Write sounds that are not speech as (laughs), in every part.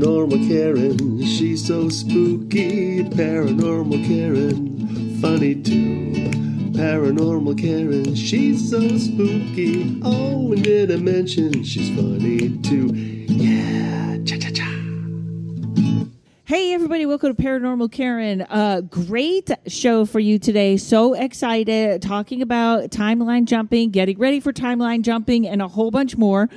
Paranormal Karen, she's so spooky. Paranormal Karen, funny too. Paranormal Karen, she's so spooky. Oh, and did I mention she's funny too? Yeah, cha cha cha. Hey, everybody, welcome to Paranormal Karen. Uh, great show for you today. So excited talking about timeline jumping, getting ready for timeline jumping, and a whole bunch more.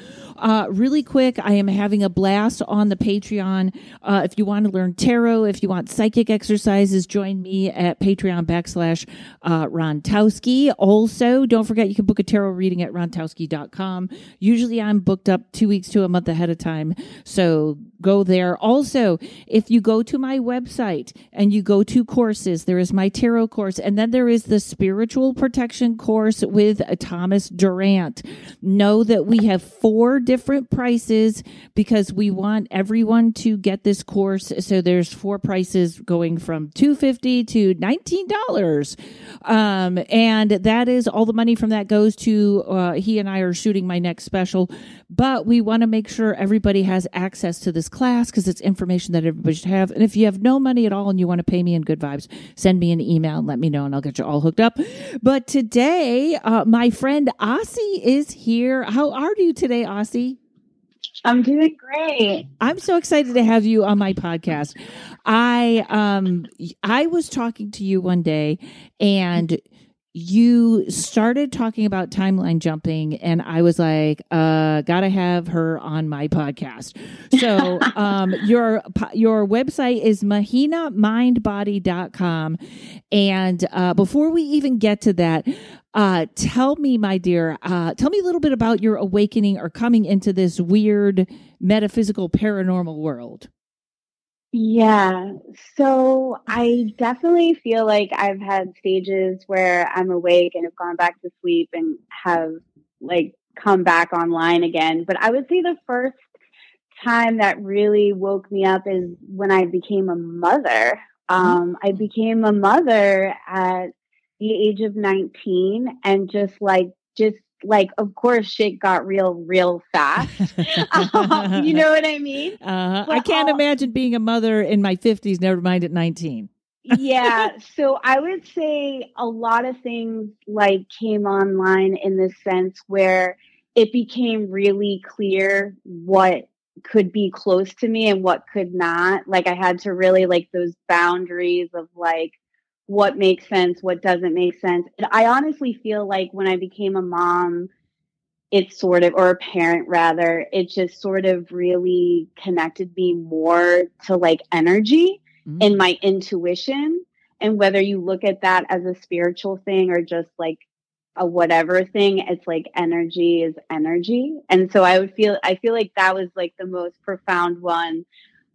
Uh, really quick, I am having a blast on the Patreon. Uh, if you want to learn tarot, if you want psychic exercises, join me at Patreon backslash uh, Rontowski. Also, don't forget you can book a tarot reading at rontowski.com. Usually I'm booked up two weeks to a month ahead of time. So go there. Also, if you go to my website and you go to courses, there is my tarot course, and then there is the spiritual protection course with Thomas Durant. Know that we have four different prices because we want everyone to get this course. So there's four prices going from two fifty to nineteen dollars, um, and that is all the money from that goes to. Uh, he and I are shooting my next special, but we want to make sure everybody has access to this class because it's information that everybody should have. And if you have no money at all and you want to pay me in good vibes, send me an email and let me know, and I'll get you all hooked up. But today, uh, my friend Asi is here. How are you today, Asi? I'm doing great. I'm so excited to have you on my podcast. I um I was talking to you one day and you started talking about timeline jumping and I was like, uh, gotta have her on my podcast. So (laughs) um your your website is mahinamindbody.com. And uh before we even get to that, uh tell me, my dear, uh tell me a little bit about your awakening or coming into this weird metaphysical paranormal world. Yeah. So I definitely feel like I've had stages where I'm awake and have gone back to sleep and have like come back online again. But I would say the first time that really woke me up is when I became a mother. Um, I became a mother at the age of 19 and just like, just like of course shit got real real fast. Um, (laughs) (laughs) you know what i mean? Uh, i can't all, imagine being a mother in my 50s never mind at 19 yeah (laughs) so i would say a lot of things like came online in the sense where it became really clear what could be close to me and what could not. Like i had to really like those boundaries of like what makes sense, what doesn't make sense. And I honestly feel like when I became a mom, it's sort of, or a parent rather, it just sort of really connected me more to like energy mm-hmm. and my intuition. And whether you look at that as a spiritual thing or just like a whatever thing, it's like energy is energy. And so I would feel, I feel like that was like the most profound one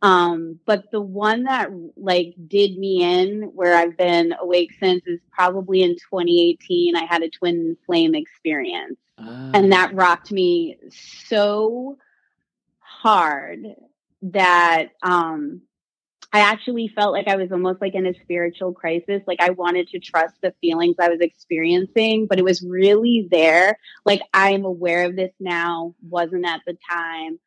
um, but the one that like did me in where I've been awake since is probably in 2018. I had a twin flame experience and ah. that rocked me so hard that, um, I actually felt like I was almost like in a spiritual crisis. Like I wanted to trust the feelings I was experiencing, but it was really there. Like I'm aware of this now, wasn't at the time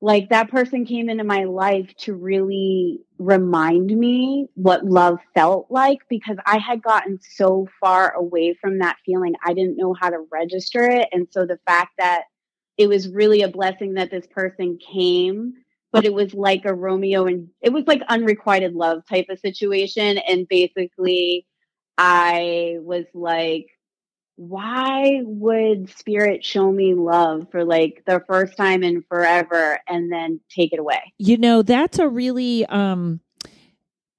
like that person came into my life to really remind me what love felt like because I had gotten so far away from that feeling. I didn't know how to register it. And so the fact that it was really a blessing that this person came, but it was like a Romeo and it was like unrequited love type of situation. And basically, I was like, why would spirit show me love for like the first time in forever and then take it away you know that's a really um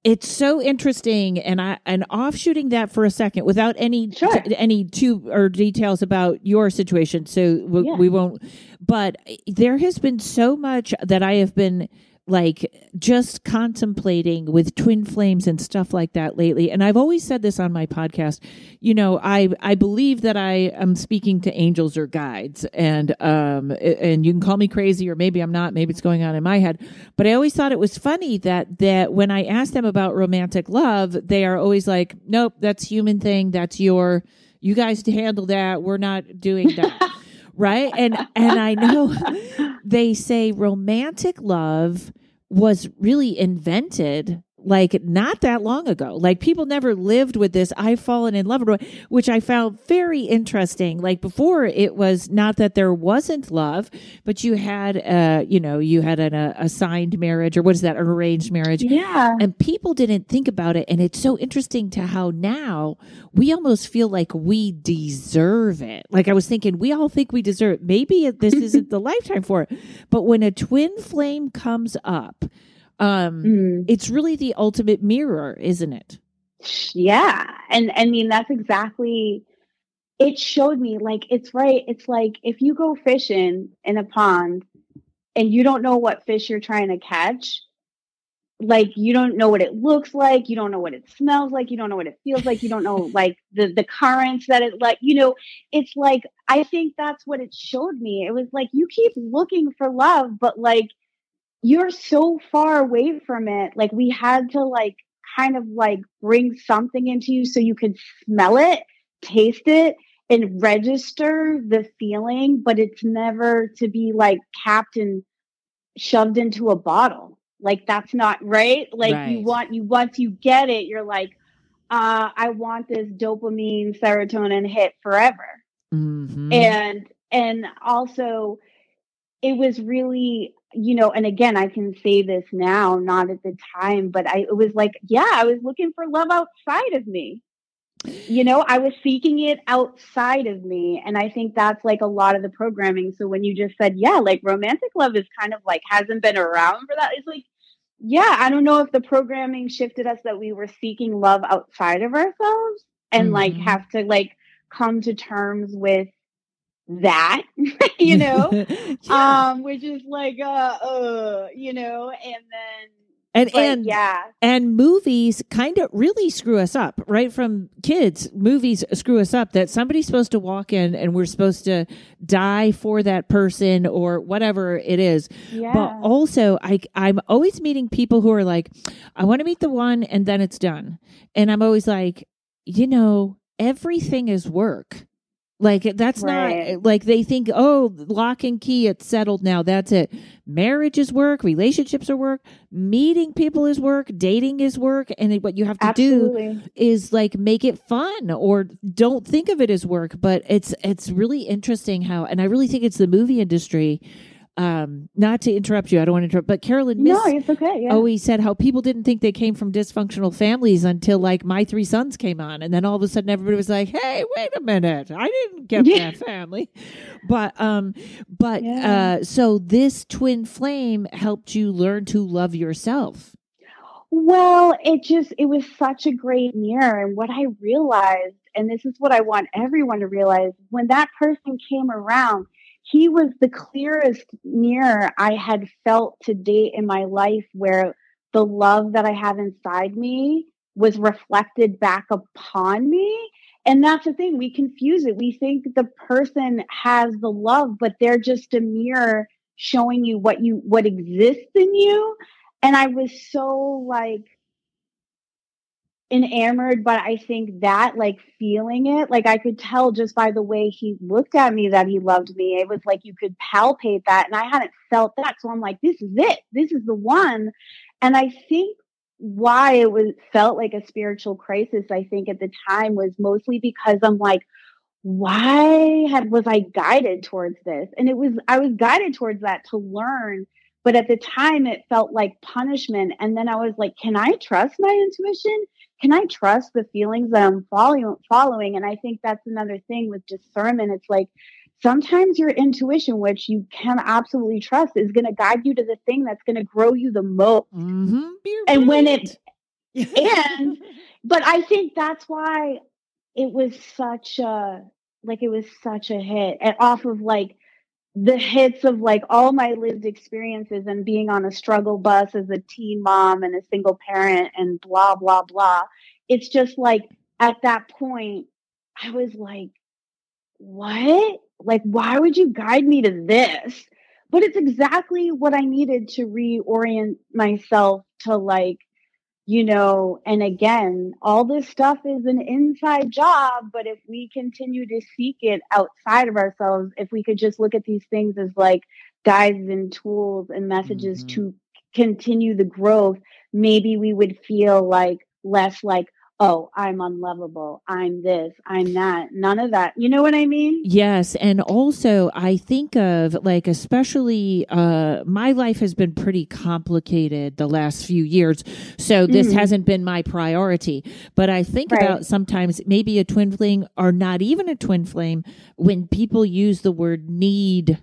it's so interesting and i and offshooting that for a second without any sure. t- any two or details about your situation so we, yeah. we won't but there has been so much that i have been like just contemplating with twin flames and stuff like that lately. And i've always said this on my podcast. You know i i believe that i am speaking to angels or guides and um and you can call me crazy or maybe i'm not. Maybe it's going on in my head. But i always thought it was funny that that when i ask them about romantic love they are always like nope that's human thing. That's your you guys to handle that. We're not doing that. (laughs) Right? And and i know (laughs) they say romantic love was really invented like not that long ago. Like people never lived with this. I've fallen in love with, which I found very interesting. Like before, it was not that there wasn't love, but you had, uh, you know, you had an uh, assigned marriage or what is that, an arranged marriage? Yeah. And people didn't think about it. And it's so interesting to how now we almost feel like we deserve it. Like I was thinking, we all think we deserve it. Maybe this isn't (laughs) the lifetime for it. But when a twin flame comes up, um, mm. It's really the ultimate mirror, isn't it? Yeah. And I mean, that's exactly, it showed me like, it's right. It's like if you go fishing in a pond and you don't know what fish you're trying to catch, like you don't know what it looks like you don't know what it smells like you don't know what it feels like you don't know (laughs) like the the currents that it like you know it's like i think that's what it showed me it was like you keep looking for love but like you're so far away from it. Like we had to like kind of like bring something into you so you could smell it, taste it, and register the feeling, but it's never to be like capped and shoved into a bottle. Like that's not right. Like right. you want you once you get it, you're like, uh, I want this dopamine serotonin hit forever. Mm-hmm. And and also it was really you know, and again, I can say this now, not at the time, but I it was like, yeah, I was looking for love outside of me. You know, I was seeking it outside of me. And I think that's like a lot of the programming. So when you just said, yeah, like romantic love is kind of like hasn't been around for that, it's like, yeah, I don't know if the programming shifted us that we were seeking love outside of ourselves and mm-hmm. like have to like come to terms with that, (laughs) you know, (laughs) yeah. um, which is like, uh, uh, you know, and then and and yeah. and movies kind of really screw us up right? From kids movies screw us up that somebody's supposed to walk in and we're supposed to die for that person or whatever it is. Yeah. but also i i'm always meeting people who are like i want to meet the one and then it's done. And i'm always like you know everything is work like that's right. not like they think, oh, lock and key, it's settled now. That's it. Marriage is work, relationships are work, meeting people is work, dating is work, and what you have to Absolutely. do is like make it fun or don't think of it as work. But it's it's really interesting how, and I really think it's the movie industry um, not to interrupt you, I don't want to interrupt, but Caroline Myss no, it's okay. Yeah. always said how people didn't think they came from dysfunctional families until like my three sons came on, and then all of a sudden everybody was like, "Hey, wait a minute, I didn't get yeah. that family," but um, but yeah. uh, so this twin flame helped you learn to love yourself. Well, it just it was such a great mirror, and what I realized, and this is what I want everyone to realize, when that person came around he was the clearest mirror I had felt to date in my life where the love that I have inside me was reflected back upon me. And that's the thing, we confuse it. We think the person has the love, but they're just a mirror showing you what you what exists in you. And I was so like enamored, but I think that like feeling it, like I could tell just by the way he looked at me that he loved me. It was like you could palpate that. And I hadn't felt that. So I'm like, this is it. This is the one. And I think why it was felt like a spiritual crisis, I think at the time was mostly because I'm like, why had was I guided towards this? And it was I was guided towards that to learn but at the time it felt like punishment and then i was like can i trust my intuition can I trust the feelings that I'm following following? And I think that's another thing with discernment. It's like sometimes your intuition, which you can absolutely trust, is going to guide you to the thing that's going to grow you the most. Mm-hmm. And when it and (laughs) but I think that's why it was such a like it was such a hit and off of like the hits of like all my lived experiences and being on a struggle bus as a teen mom and a single parent and blah blah blah. It's just like at that point i was like what? Like why would you guide me to this? But it's exactly what i needed to reorient myself to like you know, and again, all this stuff is an inside job, but if we continue to seek it outside of ourselves, if we could just look at these things as like guides and tools and messages mm-hmm. to continue the growth, maybe we would feel like less like, oh, I'm unlovable. I'm this, I'm that. None of that. You know what I mean? Yes. And also, I think of like, especially, uh, my life has been pretty complicated the last few years. So this mm-hmm. hasn't been my priority. But I think right. about sometimes maybe a twin flame or not even a twin flame when people use the word need.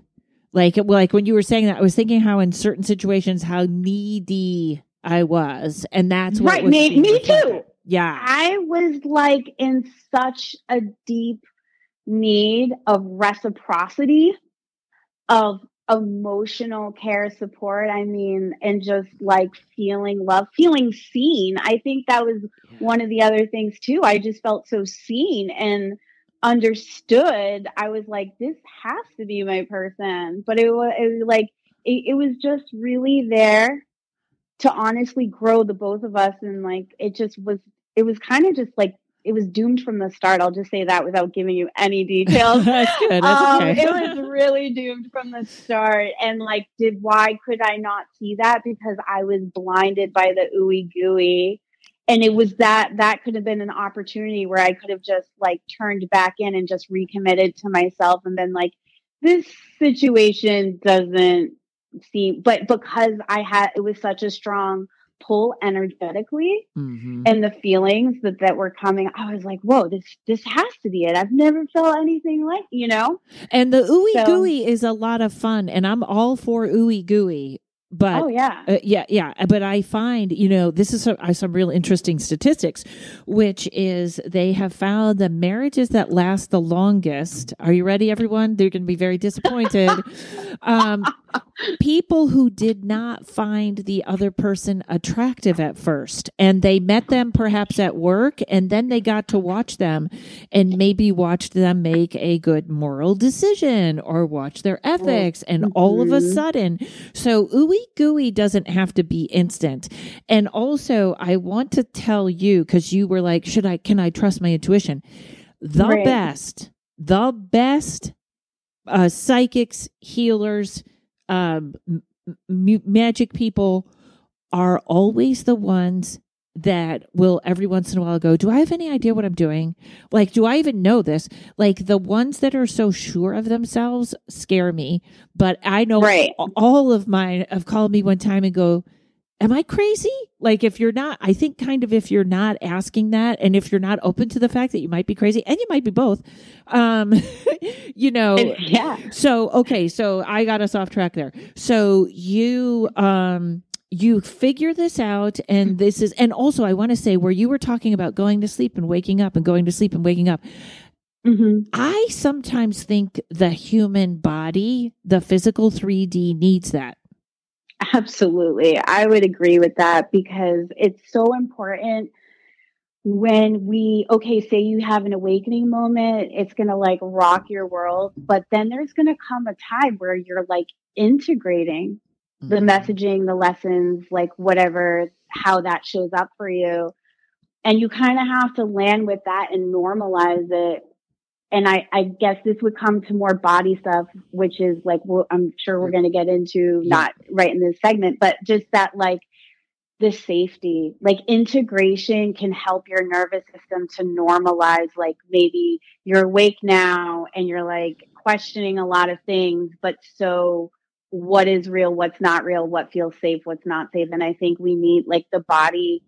Like, like when you were saying that, I was thinking how in certain situations, how needy I was. And that's what right. me, me too. Yeah. I was like in such a deep need of reciprocity, of emotional care support. I mean, and just like feeling love, feeling seen. I think that was yeah. one of the other things too. I just felt so seen and understood. I was like, this has to be my person. But it was, it was like, it, it was just really there to honestly grow the both of us and like it just was it was kind of just like it was doomed from the start. I'll just say that without giving you any details. (laughs) That's good. That's um, okay. it was really doomed from the start. And like, did why could I not see that? Because I was blinded by the ooey gooey. And it was that that could have been an opportunity where I could have just like turned back in and just recommitted to myself and been like, this situation doesn't seem but because I had it was such a strong pull energetically mm-hmm. and the feelings that that were coming i was like whoa this this has to be it. I've never felt anything like you know? And the ooey so, gooey is a lot of fun and i'm all for ooey gooey but oh yeah. uh, yeah yeah but i find you know this is some, uh, some real interesting statistics which is they have found the marriages that last the longest are you ready everyone? They're going to be very disappointed. (laughs) Um, people who did not find the other person attractive at first and they met them perhaps at work and then they got to watch them and maybe watched them make a good moral decision or watch their ethics and all of a mm-hmm. sudden so ooey gooey doesn't have to be instant and also i want to tell you because you were like should i can i trust my intuition the right. best the best uh, psychics healers um, m- magic people are always the ones that will every once in a while go, Do I have any idea what I'm doing? Like, do I even know this? Like, the ones that are so sure of themselves scare me. But I know right. all of mine have called me one time and go, am I crazy? Like if you're not, I think kind of if you're not asking that and if you're not open to the fact that you might be crazy and you might be both, um, (laughs) you know, yeah. So, okay. So I got us off track there. So you, um, you figure this out and this is, and also I want to say where you were talking about going to sleep and waking up and going to sleep and waking up. Mm-hmm. I sometimes think the human body, the physical 3D needs that Absolutely. I would agree with that because it's so important when we, okay, say you have an awakening moment, it's going to like rock your world, but then there's going to come a time where you're like integrating mm-hmm. the messaging, the lessons, like whatever, how that shows up for you. And you kind of have to land with that and normalize it and I, I guess this would come to more body stuff, which is like I'm sure we're going to get into not right in this segment, but just that like the safety, like integration can help your nervous system to normalize. Like maybe you're awake now and you're like questioning a lot of things, but so what is real, what's not real, what feels safe, what's not safe, and I think we need like the body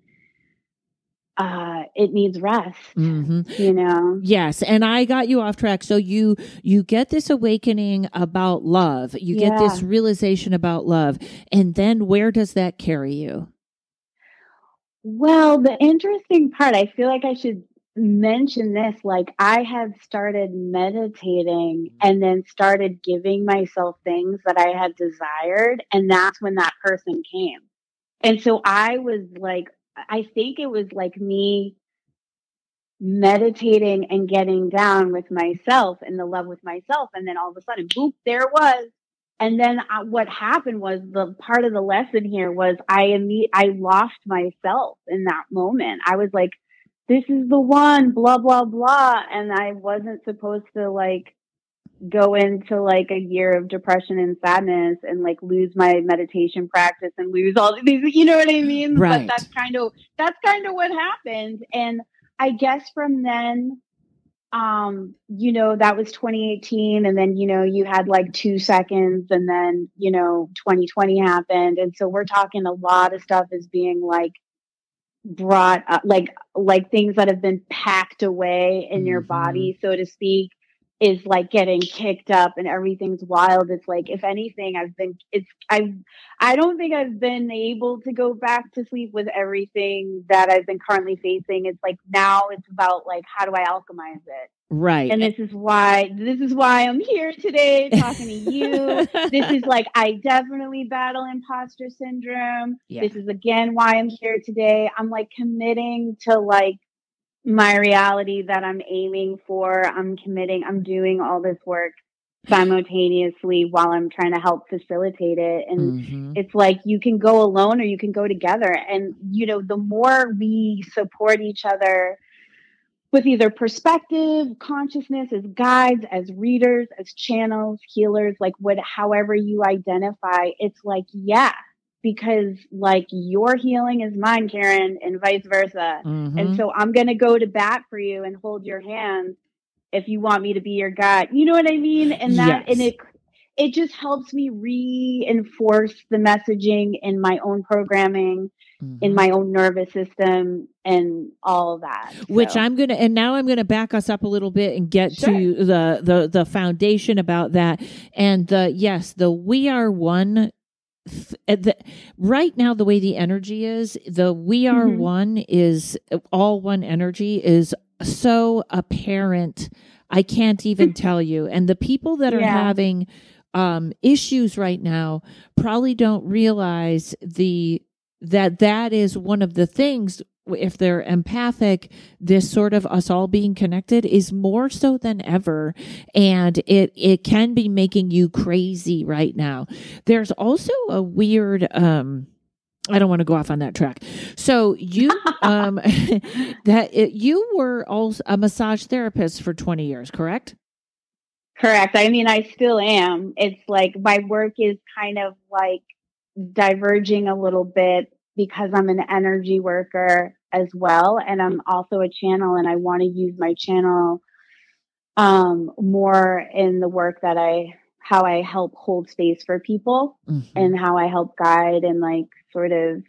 uh, it needs rest mm-hmm. you know? Yes and i got you off track. So you you get this awakening about love. You yeah. get this realization about love. And then where does that carry you? Well the interesting part i feel like i should mention this like i have started meditating and then started giving myself things that i had desired and that's when that person came. And so i was like I think it was like me meditating and getting down with myself and the love with myself. And then all of a sudden, boop, there was. And then uh, what happened was the part of the lesson here was I imme- I lost myself in that moment. I was like, this is the one, blah, blah, blah. And I wasn't supposed to like go into like a year of depression and sadness and like lose my meditation practice and lose all these you know what I mean? Right. But that's kind of that's kind of what happened. And I guess from then um you know that was 2018 and then you know you had like 2 seconds and then you know 2020 happened and so we're talking a lot of stuff is being like brought up like like things that have been packed away in your Mhm. body so to speak is like getting kicked up and everything's wild it's like if anything i've been it's i i don't think i've been able to go back to sleep with everything that i've been currently facing it's like now it's about like how do i alchemize it Right. and this is why this is why i'm here today (laughs) talking to you this is like I definitely battle imposter syndrome. Yeah. This is again why I'm here today. I'm like committing to like my reality that I'm aiming for. I'm committing, I'm doing all this work simultaneously while I'm trying to help facilitate it. And Mhm. it's like you can go alone or you can go together. And, you know, the more we support each other with either perspective, consciousness, as guides, as readers, as channels, healers, like what, however you identify, it's like, yeah, because like your healing is mine, Karen, and vice versa. Mhm. And so I'm going to go to bat for you and hold your hand if you want me to be your guide. You know what I mean? And that, and it, it just helps me reinforce the messaging in my own programming, in Mhm. my own nervous system, and all that. which So- I'm gonna and now I'm gonna back us up a little bit and get Sure. to the the the foundation about that and the yes the we are one the, right now the way the energy is the we are Mhm. one is all one energy is so apparent I can't even (laughs) tell you and the people that are Yeah. having um issues right now probably don't realize the that that is one of the things if they're empathic this sort of us all being connected is more so than ever and it it can be making you crazy right now there's also a weird um I don't want to go off on that track. So you (laughs) um (laughs) that it, you were also a massage therapist for 20 years, correct? Correct. I mean, I still am. It's like my work is kind of like diverging a little bit because I'm an energy worker as well. And I'm also a channel, and I want to use my channel um, more in the work that I, how I help hold space for people Mhm. and how I help guide and like sort of,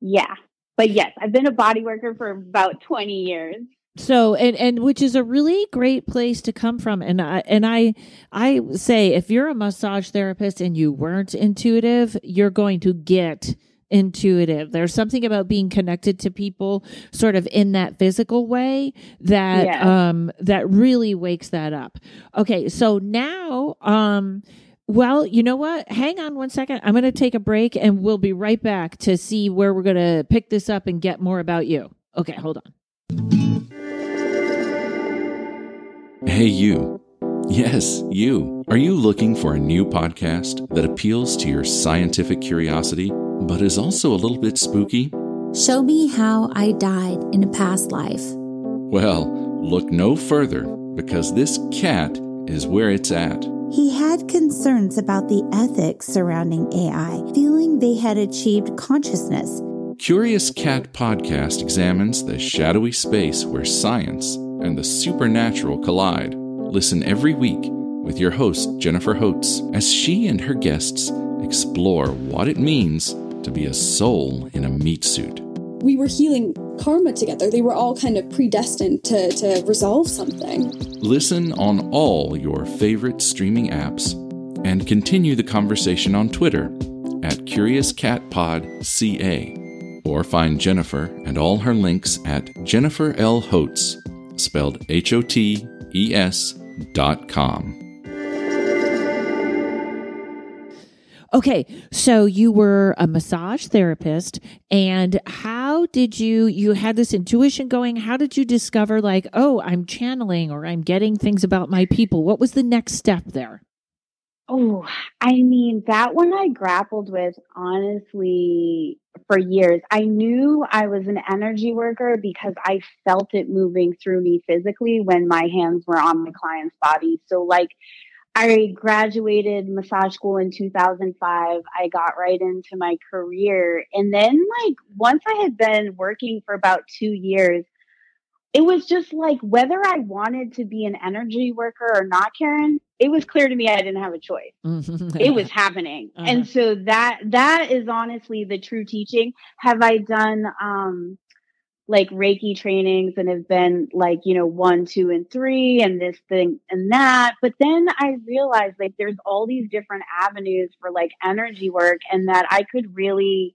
yeah. But yes, I've been a body worker for about 20 years. So and and which is a really great place to come from and I and I I say if you're a massage therapist and you weren't intuitive, you're going to get intuitive. There's something about being connected to people sort of in that physical way that Yes. um that really wakes that up. Okay, so now um well, you know what? Hang on one second. I'm going to take a break and we'll be right back to see where we're going to pick this up and get more about you. Okay, hold on. Hey, you. Yes, you. Are you looking for a new podcast that appeals to your scientific curiosity, but is also a little bit spooky? Show me how I died in a past life. Well, look no further because this cat is where it's at. He had concerns about the ethics surrounding AI, feeling they had achieved consciousness. Curious Cat Podcast examines the shadowy space where science and the supernatural collide. Listen every week with your host, Jennifer Hotes, as she and her guests explore what it means to be a soul in a meat suit. we were healing karma together. They were all kind of predestined to, to resolve something. Listen on all your favorite streaming apps and continue the conversation on Twitter at CuriousCatPodCA or find Jennifer and all her links at Jennifer L. Spelled H O T E S dot com. Okay, so you were a massage therapist, and how did you? You had this intuition going. How did you discover, like, oh, I'm channeling or I'm getting things about my people? What was the next step there? Oh, I mean, that one I grappled with honestly for years. I knew I was an energy worker because I felt it moving through me physically when my hands were on my client's body. So, like, I graduated massage school in 2005. I got right into my career. And then, like, once I had been working for about two years, it was just like whether I wanted to be an energy worker or not, Karen, it was clear to me I didn't have a choice. it (laughs) was happening. Uh-huh. And so that that is honestly the true teaching. Have I done um like Reiki trainings and have been like, you know, one, two, and three, and this thing and that. But then I realized like there's all these different avenues for like energy work and that I could really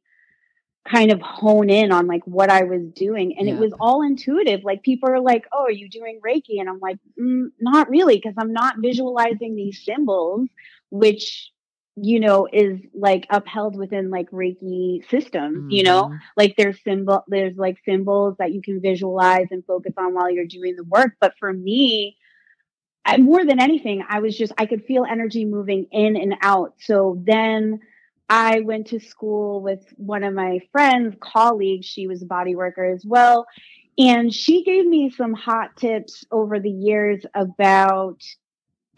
kind of hone in on like what I was doing. And yeah. it was all intuitive. Like people are like, oh, are you doing Reiki? And I'm like, mm, not really, because I'm not visualizing these symbols, which you know is like upheld within like reiki systems mm-hmm. you know mm-hmm. like there's symbol there's like symbols that you can visualize and focus on while you're doing the work but for me I, more than anything i was just i could feel energy moving in and out so then I went to school with one of my friends, colleagues. She was a body worker as well. And she gave me some hot tips over the years about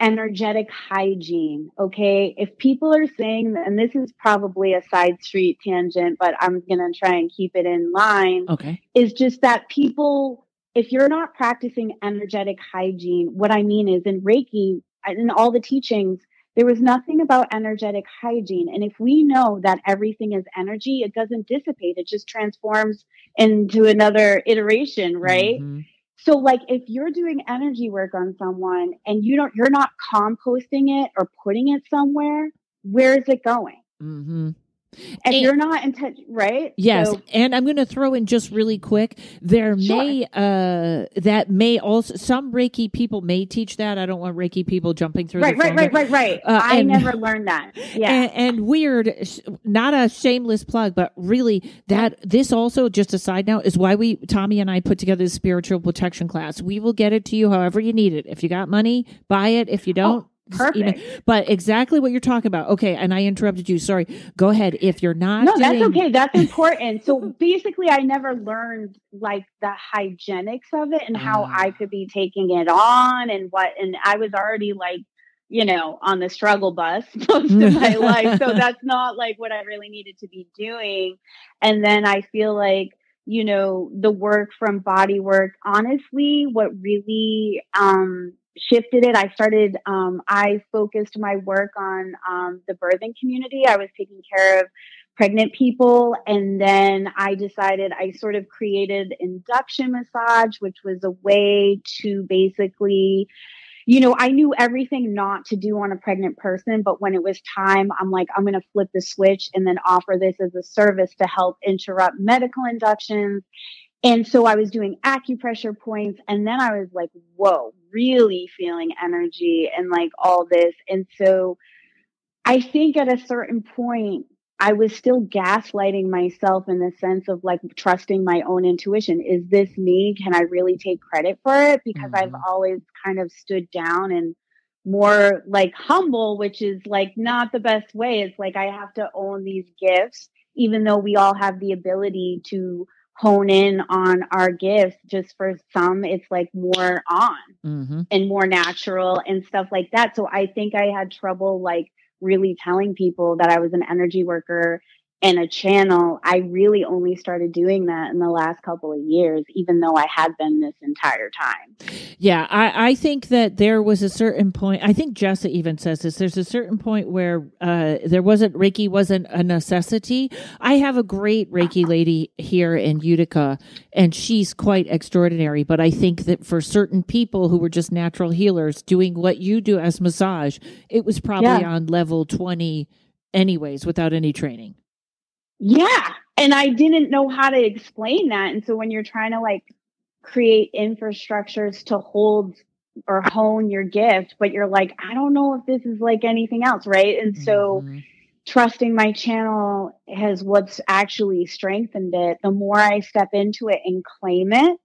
energetic hygiene. Okay. If people are saying, and this is probably a side street tangent, but I'm going to try and keep it in line. Okay. Is just that people, if you're not practicing energetic hygiene, what I mean is in Reiki, in all the teachings, there was nothing about energetic hygiene. And if we know that everything is energy, it doesn't dissipate, it just transforms into another iteration, right? Mm-hmm. So like if you're doing energy work on someone and you don't you're not composting it or putting it somewhere, where is it going? Mm-hmm. And, and, you're not in touch, right? Yes. So, and I'm going to throw in just really quick. There sure. may, uh, that may also, some Reiki people may teach that. I don't want Reiki people jumping through. Right, right, right, right, right, uh, I and, never learned that. (laughs) Yeah. And, and, weird, not a shameless plug, but really that this also, just a side note, is why we, Tommy and I put together the spiritual protection class. We will get it to you however you need it. If you got money, buy it. If you don't, oh Perfect. but exactly what you're talking about. Okay, and I interrupted you. Sorry. Go ahead. If you're not, no, doing... that's okay. That's important. so basically, I never learned like the hygienics of it and how I ah. could be taking it on and what. And I was already like, you know, on the struggle bus (laughs) most of my life. So (laughs) that's not like what I really needed to be doing. And then I feel like you know the work from body work honestly what really um shifted it. I started, um, I focused my work on um, the birthing community. I was taking care of pregnant people. And then I decided I sort of created induction massage, which was a way to basically, you know, I knew everything not to do on a pregnant person, but when it was time, I'm like, I'm going to flip the switch and then offer this as a service to help interrupt medical inductions and so I was doing acupressure points. And then I was like, whoa, really feeling energy and like all this. And so I think at a certain point, I was still gaslighting myself in the sense of like trusting my own intuition. Is this me? Can I really take credit for it? Because mm-hmm. I've always kind of stood down and more like humble, which is like not the best way. It's like I have to own these gifts, even though we all have the ability to hone in on our gifts just for some it's like more on mm-hmm. and more natural and stuff like that so i think i had trouble like really telling people that i was an energy worker and a channel, I really only started doing that in the last couple of years, even though I had been this entire time. Yeah, I, I think that there was a certain point. I think Jessa even says this. There's a certain point where uh, there wasn't Reiki wasn't a necessity. I have a great Reiki lady here in Utica, and she's quite extraordinary. But I think that for certain people who were just natural healers doing what you do as massage, it was probably yeah. on level twenty, anyways, without any training. Yeah. And I didn't know how to explain that. And so when you're trying to like create infrastructures to hold or hone your gift, but you're like, I don't know if this is like anything else. Right. And so mm-hmm. trusting my channel has what's actually strengthened it. The more I step into it and claim it,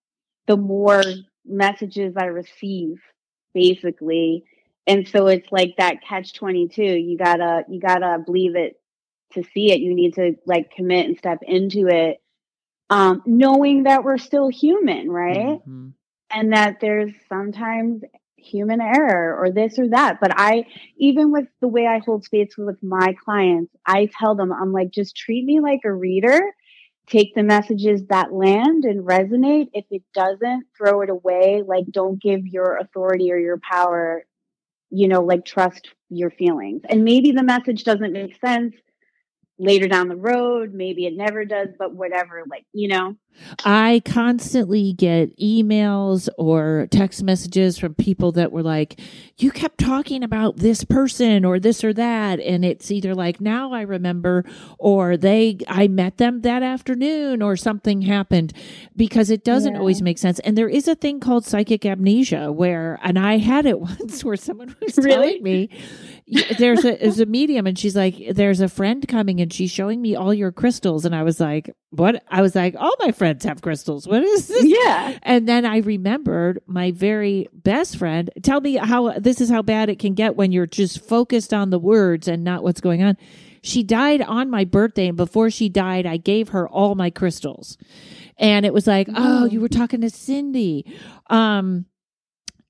the more messages I receive basically. And so it's like that catch 22. You gotta, you gotta believe it to see it. You need to like commit and step into it, um, knowing that we're still human, right? Mm-hmm. And that there's sometimes human error or this or that. But I, even with the way I hold space with my clients, I tell them, I'm like, just treat me like a reader. Take the messages that land and resonate. If it doesn't, throw it away. Like, don't give your authority or your power, you know, like trust your feelings. And maybe the message doesn't make sense later down the road. Maybe it never does, but whatever, like, you know? I constantly get emails or text messages from people that were like, you kept talking about this person or this or that. And it's either like, now I remember, or they, I met them that afternoon or something happened because it doesn't Yeah. always make sense. And there is a thing called psychic amnesia where, and I had it (laughs) once where someone was Really? telling me, there's a, there's a medium and she's like, there's a friend coming and she's showing me all your crystals. And I was like, what? I was like, all my friends have crystals. What is this? Yeah. And then I remembered my very best friend. Tell me how this is how bad it can get when you're just focused on the words and not what's going on. She died on my birthday, and before she died, I gave her all my crystals. And it was like, oh, you were talking to Cindy. Um,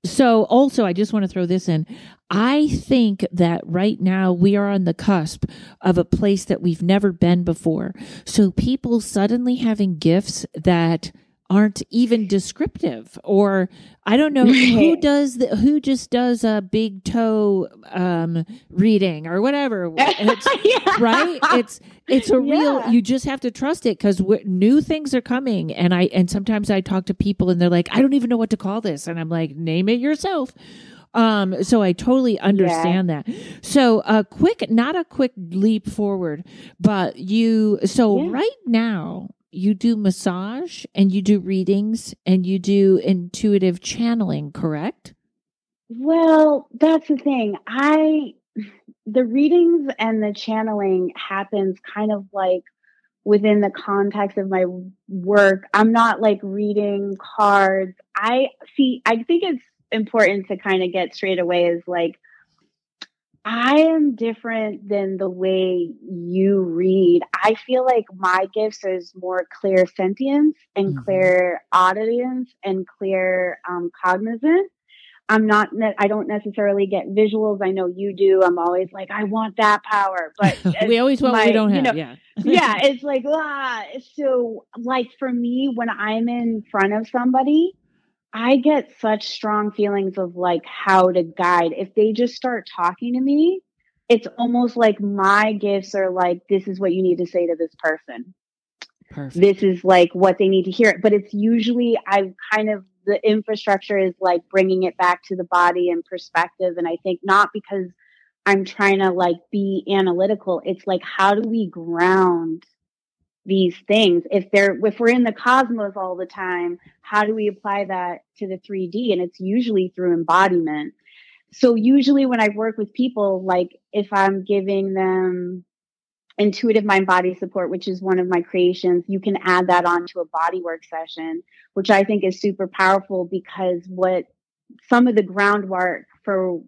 so also, I just want to throw this in. I think that right now we are on the cusp of a place that we've never been before. So people suddenly having gifts that aren't even descriptive or I don't know who does the, who just does a big toe um reading or whatever. (laughs) It's, Yeah. right? It's it's a real you just have to trust it because new things are coming and i and sometimes i talk to people and they're like i don't even know what to call this. And i'm like name it yourself. Um so i totally understand that. So a quick not a quick leap forward but you so Yeah. right now you do massage and you do readings and you do intuitive channeling correct Well, that's the thing. I the readings and the channeling happens kind of like within the context of my work. I'm not like reading cards. I see I think it's important to kind of get straight away is like I am different than the way you read. I feel like my gifts is more clairsentience and Mhm. clear audience and clear um, cognizant. I'm not, ne- I don't necessarily get visuals. I know you do. I'm always like, I want that power. (laughs) But we always want what we don't you have know, yeah yeah, (laughs) it's like, ah. So, like, for me, when I'm in front of somebody, I get such strong feelings of like how to guide. If they just start talking to me, it's almost like my gifts are like, this is what you need to say to this person. perfect This is like what they need to hear. But it's usually, I kind of, the infrastructure is like bringing it back to the body and perspective. And I think not because I'm trying to like be analytical. It's like, how do we ground these things? If they're, if we're in the cosmos all the time, how do we apply that to the 3D? And it's usually through embodiment. So usually when I work with people, like if I'm giving them intuitive mind body support, which is one of my creations, you can add that onto a body work session, which I think is super powerful because what some of the groundwork for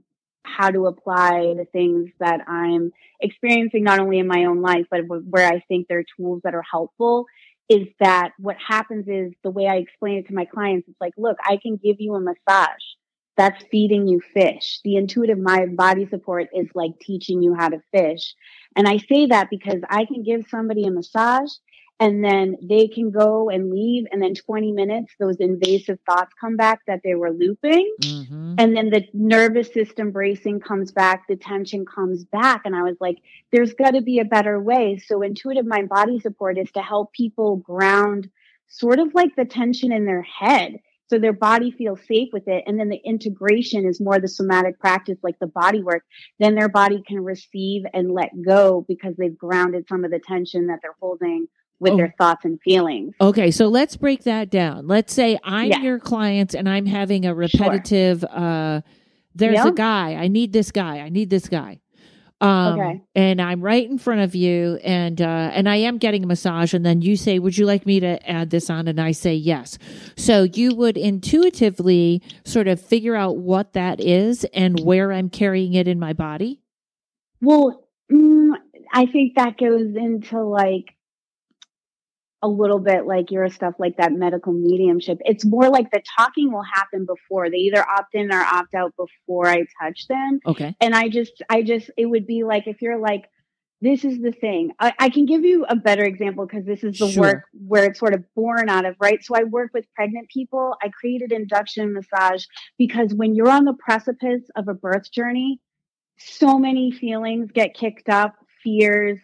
how to apply the things that I'm experiencing, not only in my own life, but where I think there are tools that are helpful, is that what happens is the way I explain it to my clients, it's like, look, I can give you a massage. That's feeding you fish. The intuitive mind body support is like teaching you how to fish. And I say that because I can give somebody a massage and then they can go and leave. And then 20 minutes, those invasive thoughts come back that they were looping. Mhm. And then the nervous system bracing comes back, the tension comes back. And I was like, there's got to be a better way. So, intuitive mind body support is to help people ground sort of like the tension in their head. So their body feels safe with it. And then the integration is more the somatic practice, like the body work. Then their body can receive and let go because they've grounded some of the tension that they're holding with Oh. their thoughts and feelings. Okay, so let's break that down. Let's say I'm Yeah. your client and I'm having a repetitive uh there's Yeah. a guy, I need this guy, I need this guy. Um Okay. and I'm right in front of you and uh and I am getting a massage and then you say, "Would you like me to add this on?" and I say, "Yes." So you would intuitively sort of figure out what that is and where I'm carrying it in my body? Well, mm, I think that goes into like a little bit like your stuff, like that medical mediumship. It's more like the talking will happen before they either opt in or opt out before I touch them. Okay. And I just, I just, it would be like if you're like, this is the thing. I, I can give you a better example because this is the Sure. work where it's sort of born out of, right? So I work with pregnant people. I created induction massage because when you're on the precipice of a birth journey, so many feelings get kicked up, fears,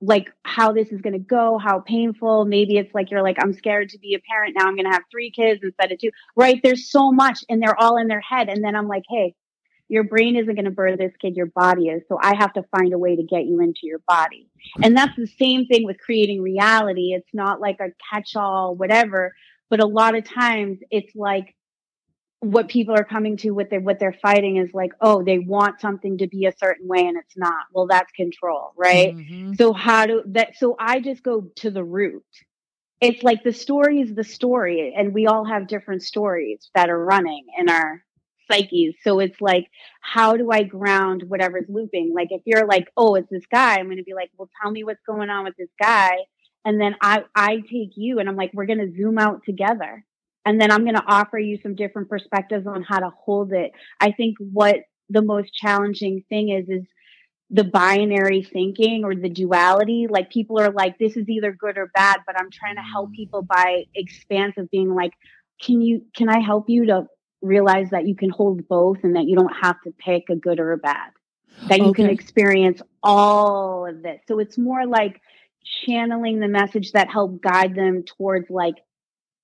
like how this is going to go, how painful. Maybe it's like you're like, I'm scared to be a parent now. I'm going to have three kids instead of two, right? There's so much and they're all in their head. And then I'm like, hey, your brain isn't going to birth this kid, your body is. So I have to find a way to get you into your body. And that's the same thing with creating reality. It's not like a catch all, whatever, but a lot of times it's like, what people are coming to what they what they're fighting is like oh they want something to be a certain way and it's not. Well that's control right? Mhm. so how do that so i just go to the root. It's like the story is the story and we all have different stories that are running in our psyches. So it's like how do i ground whatever's looping? Like if you're like oh it's this guy i'm going to be like well tell me what's going on with this guy. And then i i take you and i'm like we're going to zoom out together and then I'm going to offer you some different perspectives on how to hold it. I think what the most challenging thing is is the binary thinking or the duality. Like people are like, this is either good or bad, but I'm trying to help mm. people by expansive being like, can you, can I help you to realize that you can hold both and that you don't have to pick a good or a bad, that you can experience all of this. So it's more like channeling the message that help guide them towards like,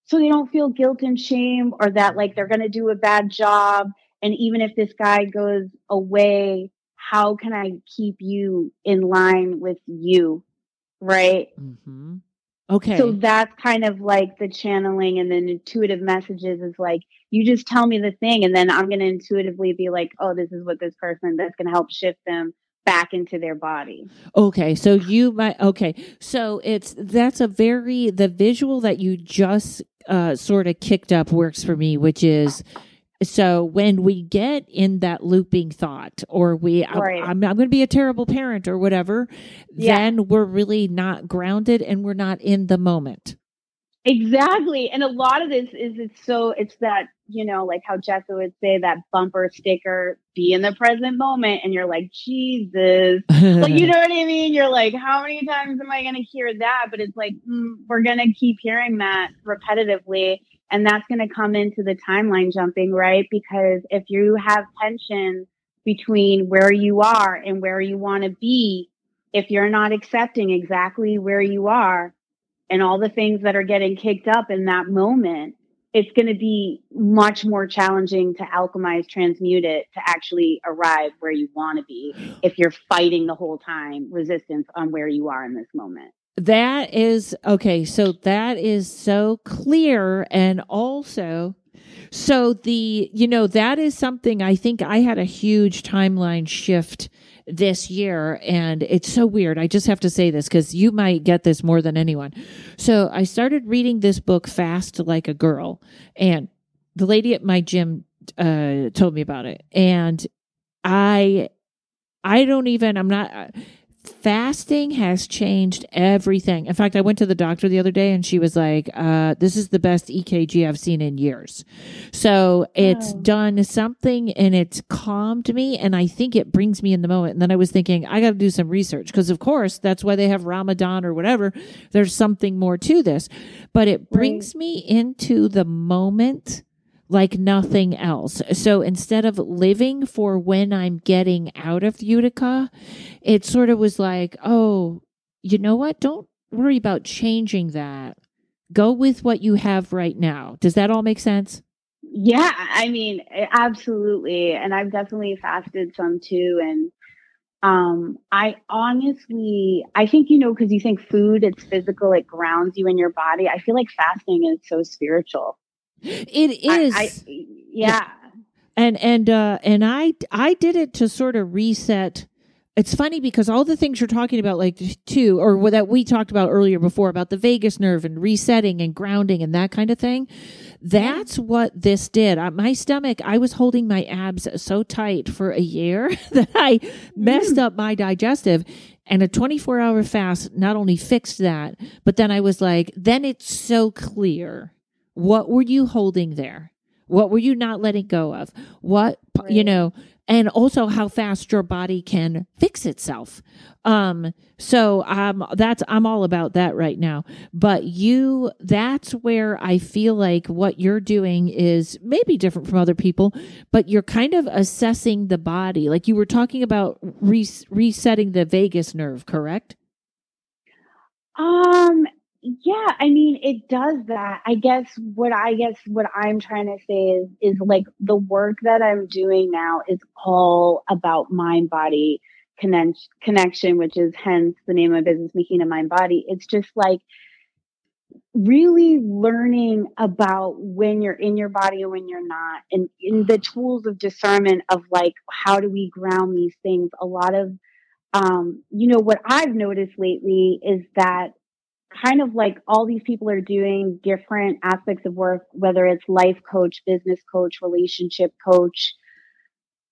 so they don't feel guilt and shame or that like they're going to do a bad job and even if this guy goes away how can i keep you in line with you right mm-hmm. Okay. so that's kind of like the channeling and then intuitive messages is like you just tell me the thing and then i'm going to intuitively be like oh this is what this person that's going to help shift them back into their body Okay, so you might okay. So it's that's a very the visual that you just uh sort of kicked up works for me, which is so when we get in that looping thought or we Right. I'm I'm going to be a terrible parent or whatever, Yeah. then we're really not grounded and we're not in the moment. Exactly. And a lot of this is it's so it's that, you know, like how Jessica would say that bumper sticker, be in the present moment. And you're like, Jesus. like, you (laughs) know what I mean? You're like, how many times am I going to hear that? But it's like, mm, we're going to keep hearing that repetitively. And that's going to come into the timeline jumping, right? Because if you have tension between where you are and where you want to be, if you're not accepting exactly where you are, and all the things that are getting kicked up in that moment, it's going to be much more challenging to alchemize, transmute it to actually arrive where you want to be if you're fighting the whole time resistance on where you are in this moment. That is okay. So that is so clear. And also, so the, you know, that is something I think I had a huge timeline shift this year. And it's so weird. I just have to say this because you might get this more than anyone. So I started reading this book, Fast Like a Girl. And the lady at my gym uh, told me about it. And I, I don't even, I'm not, fasting has changed everything. In fact, I went to the doctor the other day and she was like, uh, this is the best EKG I've seen in years. So it's Oh. done something and it's calmed me. And I think it brings me in the moment. And then I was thinking, I got to do some research because, of course, that's why they have Ramadan or whatever. There's something more to this. But it brings me into the moment like nothing else. So instead of living for when I'm getting out of Utica, it sort of was like, oh, you know what? Don't worry about changing that. Go with what you have right now. Does that all make sense? Yeah, I mean, absolutely. And I've definitely fasted some too. And um, I honestly, I think, you know, because you think food, it's physical, it grounds you in your body. I feel like fasting is so spiritual. It I- I, yeah. and and uh and i i did it to sort of reset it's funny because all the things you're talking about, like too, or that we talked about earlier before about the vagus nerve and resetting and grounding and that kind of thing. That's what this did. Uh, my stomach, I was holding my abs so tight for a year (laughs) that I messed up my digestive. And a 24 hour fast not only fixed that, but then I was like, then it's so clear. What were you holding there? What were you not letting go of? What, you know, and also how fast your body can fix itself. Um, so um, that's I'm all about that right now. But you, that's where I feel like what you're doing is maybe different from other people, but you're kind of assessing the body. Like you were talking about res- resetting the vagus nerve, correct? Um, yeah, I mean, it does that. I guess what I guess what I'm trying to say is is like the work that I'm doing now is all about mind body connect, connection, which is hence the name of my business, Mahina Mind Body. It's just like really learning about when you're in your body and when you're not, and in the tools of discernment of like how do we ground these things. A lot of um, you know, what I've noticed lately is that kind of like all these people are doing different aspects of work, whether it's life coach, business coach, relationship coach.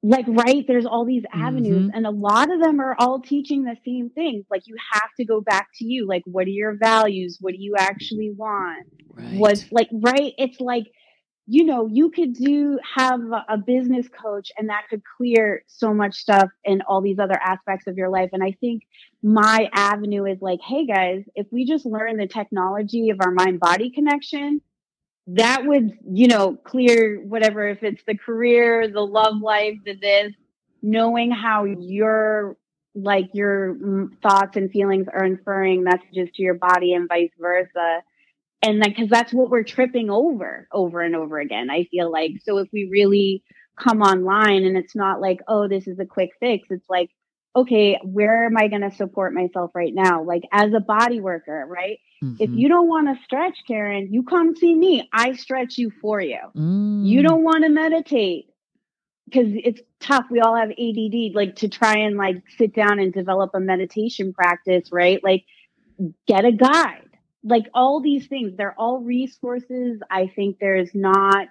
Like, right, there's all these avenues, mm-hmm. and a lot of them are all teaching the same things. Like, you have to go back to you. Like, what are your values? What do you actually want? was like right it's like you know you could do have a, business coach and that could clear so much stuff in all these other aspects of your life. And i think my avenue is like hey guys if we just learn the technology of our mind body connection that would you know clear whatever if it's the career the love life the this knowing how your like your thoughts and feelings are inferring messages to your body and vice versa and then because that's what we're tripping over over and over again i feel like. So if we really come online and it's not like oh this is a quick fix it's like okay where am i going to support myself right now? Like as a body worker right? If Mhm. you don't want to stretch karen you come see me i stretch you for you. Mm. you don't want to meditate because it's tough we all have add like to try and like sit down and develop a meditation practice right? Like get a guide like all these things they're all resources. I think there's not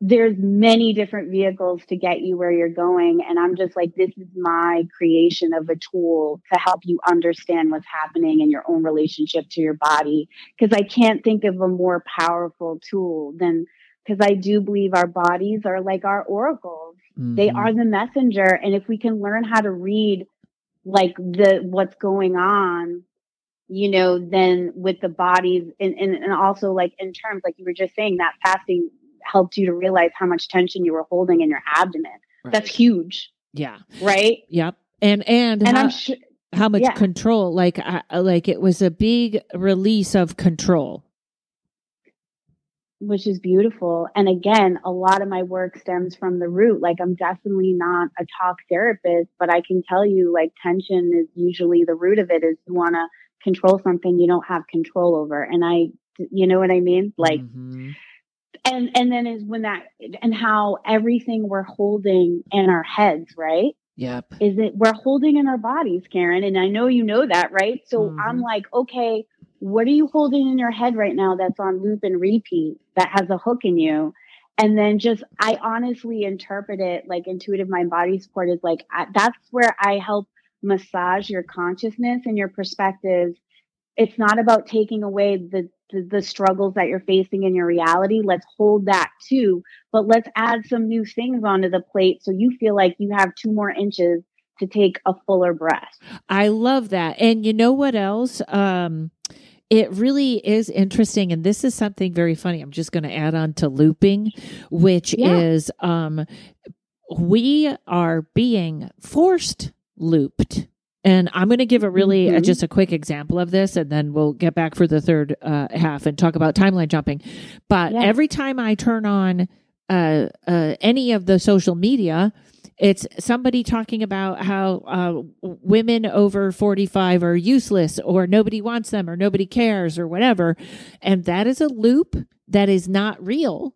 there's many different vehicles to get you where you're going. And i'm just like this is my creation of a tool to help you understand what's happening in your own relationship to your body. Because i can't think of a more powerful tool than because i do believe our bodies are like our oracles. They Mhm. are the messenger. And if we can learn how to read like the what's going on you know then with the bodies and, and and also like in terms like you were just saying that fasting helped you to realize how much tension you were holding in your abdomen that's huge yeah. right Yep. And and and how, i'm sure how much yeah. control like I, like it was a big release of control. which is beautiful. And again, a lot of my work stems from the root. Like I'm definitely not a talk therapist, but I can tell you like tension is usually the root of it is you want to control something you don't have control over. And I, you know what I mean? Like, Mhm. and, and then is when that, and how everything we're holding in our heads, right? Yep. is it we're holding in our bodies, Karen, and I know you know that, right? So I'm Mhm. like, okay, what are you holding in your head right now that's on loop and repeat that has a hook in you? And then just, I honestly interpret it like intuitive mind body support is like, I, that's where I help massage your consciousness and your perspectives. It's not about taking away the, the, the struggles that you're facing in your reality. Let's hold that too, but let's add some new things onto the plate so you feel like you have two more inches to take a fuller breath. I love that. And you know what else? Um, it really is interesting. And this is something very funny. I'm just going to add on to looping, which Yeah. is um, we are being forced looped. And I'm going to give a really uh, Mhm. just a quick example of this, and then we'll get back for the third uh, half and talk about timeline jumping. But Yeah. every time I turn on uh, uh, any of the social media, it's somebody talking about how uh, women over 45 are useless or nobody wants them or nobody cares or whatever. And that is a loop that is not real.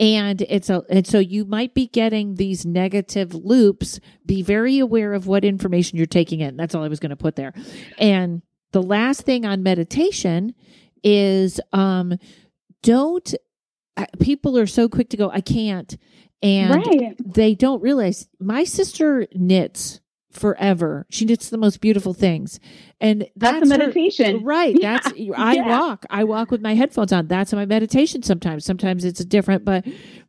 And it's a and so you might be getting these negative loops. Be very aware of what information you're taking in. That's all i was going to put there. And the last thing on meditation is um don't uh, people are so quick to go i can't. And Right. they don't realize my sister knits forever she knits the most beautiful things and That's, that's, a her- meditation. Right. (laughs) That's I Yeah. walk. I walk with my headphones on. That's my meditation sometimes. Sometimes it's different, but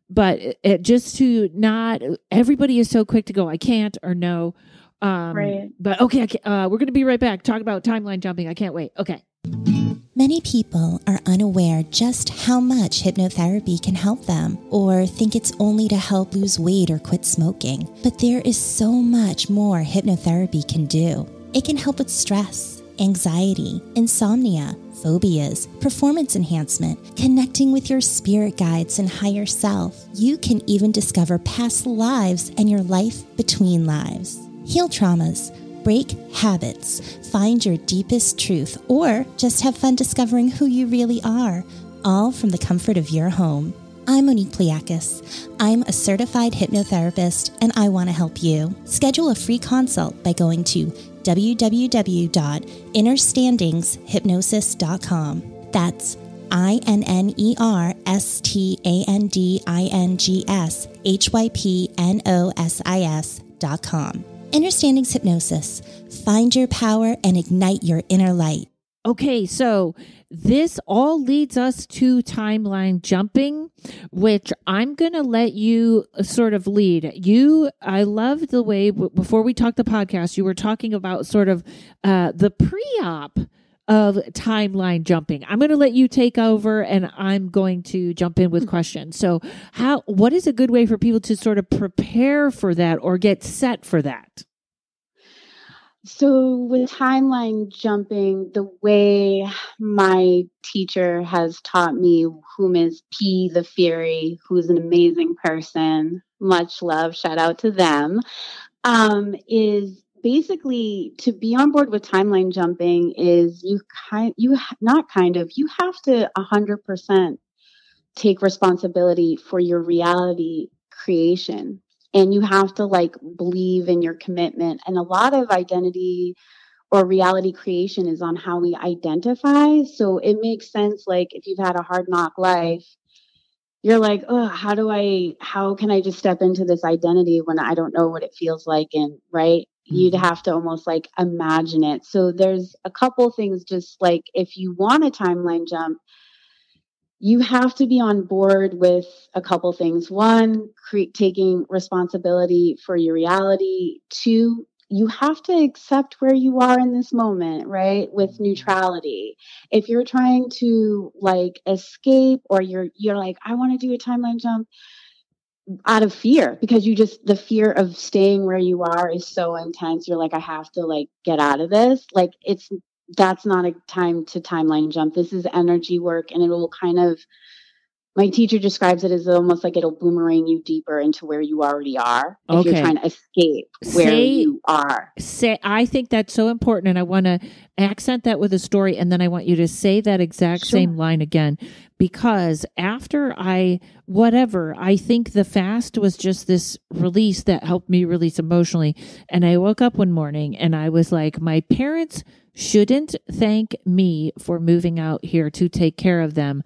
but it, it just to not everybody is so quick to go I can't or no. Um Right. but okay, ca- uh we're going to be right back. Talk about timeline jumping. I can't wait. Okay. Many people are unaware just how much hypnotherapy can help them, or think it's only to help lose weight or quit smoking. But there is so much more hypnotherapy can do. It can help with stress, anxiety, insomnia, phobias, performance enhancement, connecting with your spirit guides and higher self. You can even discover past lives and your life between lives. Heal traumas break habits, find your deepest truth, or just have fun discovering who you really are, all from the comfort of your home. I'm Monique Pliakis. I'm a certified hypnotherapist and I want to help you. Schedule a free consult by going to www.innerstandingshypnosis.com. That's I N N E R S T A N D I N G S H Y P N O S I S dot com. Innerstandings Hypnosis. Find your power and ignite your inner light. Okay, so this all leads us to timeline jumping, which I'm going to let you sort of lead. You, I love the way before we talked the podcast, you were talking about sort of uh, the pre-op of timeline jumping. I'm going to let you take over, and I'm going to jump in with questions. So, how? What is a good way for people to sort of prepare for that or get set for that? So, with timeline jumping, the way my teacher has taught me, whom is P the Fury, who's an amazing person, much love, shout out to them, um, is basically to be on board with timeline jumping is you kind you not kind of you have to 100% take responsibility for your reality creation. And you have to like believe in your commitment. And a lot of identity or reality creation is on how we identify. So it makes sense like if you've had a hard knock life you're like oh how do i how can i just step into this identity when i don't know what it feels like and right you'd mm-hmm. have to almost like imagine it so there's a couple things just like if you want a timeline jump you have to be on board with a couple things. One, cre- taking responsibility for your reality. Two, you have to accept where you are in this moment, right? With mm-hmm. neutrality. If you're trying to like escape or you're you're like I want to do a timeline jump out of fear because you just the fear of staying where you are is so intense. You're like I have to like get out of this. Like it's that's not a time to timeline jump. This is energy work and it will kind of my teacher describes it as almost like it'll boomerang you deeper into where you already are if Okay. you're trying to escape where Say- you are. say i think that's so important and i want to accent that with a story and then i want you to say that exact Sure. same line again because after i whatever i think the fast was just this release that helped me release emotionally and i woke up one morning and i was like my parents shouldn't thank me for moving out here to take care of them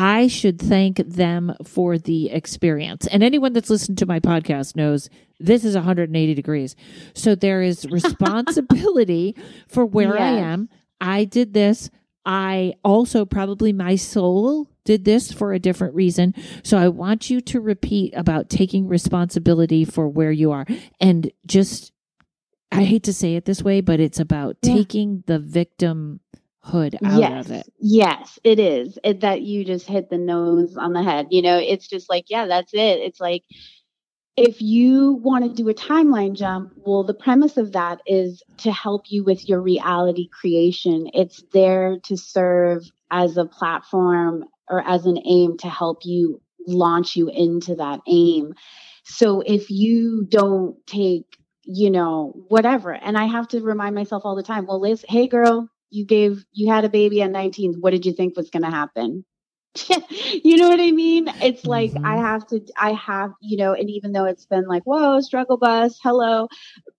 I should thank them for the experience. And anyone that's listened to my podcast knows this is 180 degrees. So there is (laughs) responsibility for where I am. I did this. I also probably my soul did this for a different reason. So I want you to repeat about taking responsibility for where you are and just I hate to say it this way, but it's about Yeah. taking the victimhood out yes, of it. Yes, it is. It, that you just hit the nose on the head. You know, it's just like, yeah, that's it. It's like if you want to do a timeline jump, well, the premise of that is to help you with your reality creation. It's there to serve as a platform or as an aim to help you launch you into that aim. So if you don't take, you know, whatever, and I have to remind myself all the time, well, Liz, hey girl, you gave, you had a baby at 19. What did you think was going to happen? (laughs) you know what I mean? It's like Mhm. I have to, I have, you know, and even though it's been like, whoa, struggle bus, hello,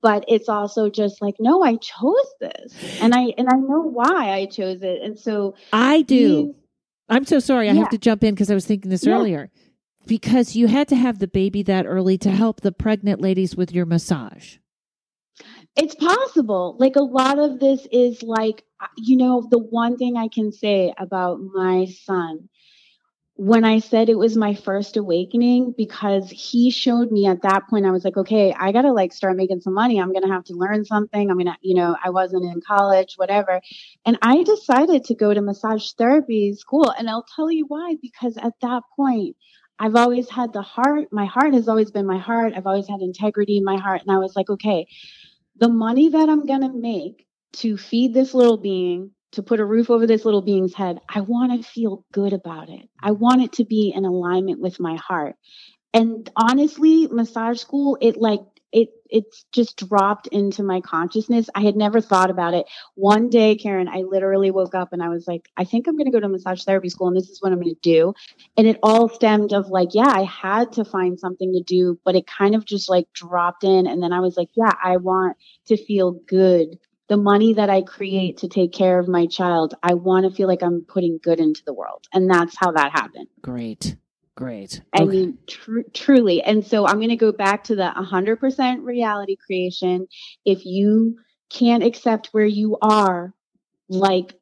but it's also just like, no, I chose this, and I and I know why I chose it, and so I do. these- I'm so sorry. I have to jump in because I was thinking this Yeah. earlier. Because you had to have the baby that early to help the pregnant ladies with your massage. It's possible. Like a lot of this is like, uh, you know, the one thing I can say about my son, when I said it was my first awakening, because he showed me at that point, I was like, okay, I got to like start making some money. I'm to have to learn something. I'm to, you know, I wasn't in college, whatever. And I decided to go to massage therapy school. And I'll tell you why, because at that point, I've always had the heart. My heart has always been my heart. I've always had integrity in my heart. And I was like, okay, the money that I'm going to make to feed this little being, to put a roof over this little being's head, I want to feel good about it. I want it to be in alignment with my heart. And honestly, massage school, it like, it's just dropped into my consciousness. I had never thought about it. One day, Karen, I literally woke up and I was like, I think I'm going to go to massage therapy school and this is what I'm going to do. And it all stemmed of like, yeah, I had to find something to do, but it kind of just like dropped in. And then I was like, yeah, I want to feel good. The money that I create to take care of my child, I want to feel like I'm putting good into the world. And that's how that happened. Great. Great. I Okay. mean, tr- truly. And so I'm going to go back to the 100% reality creation. If you can't accept where you are, like,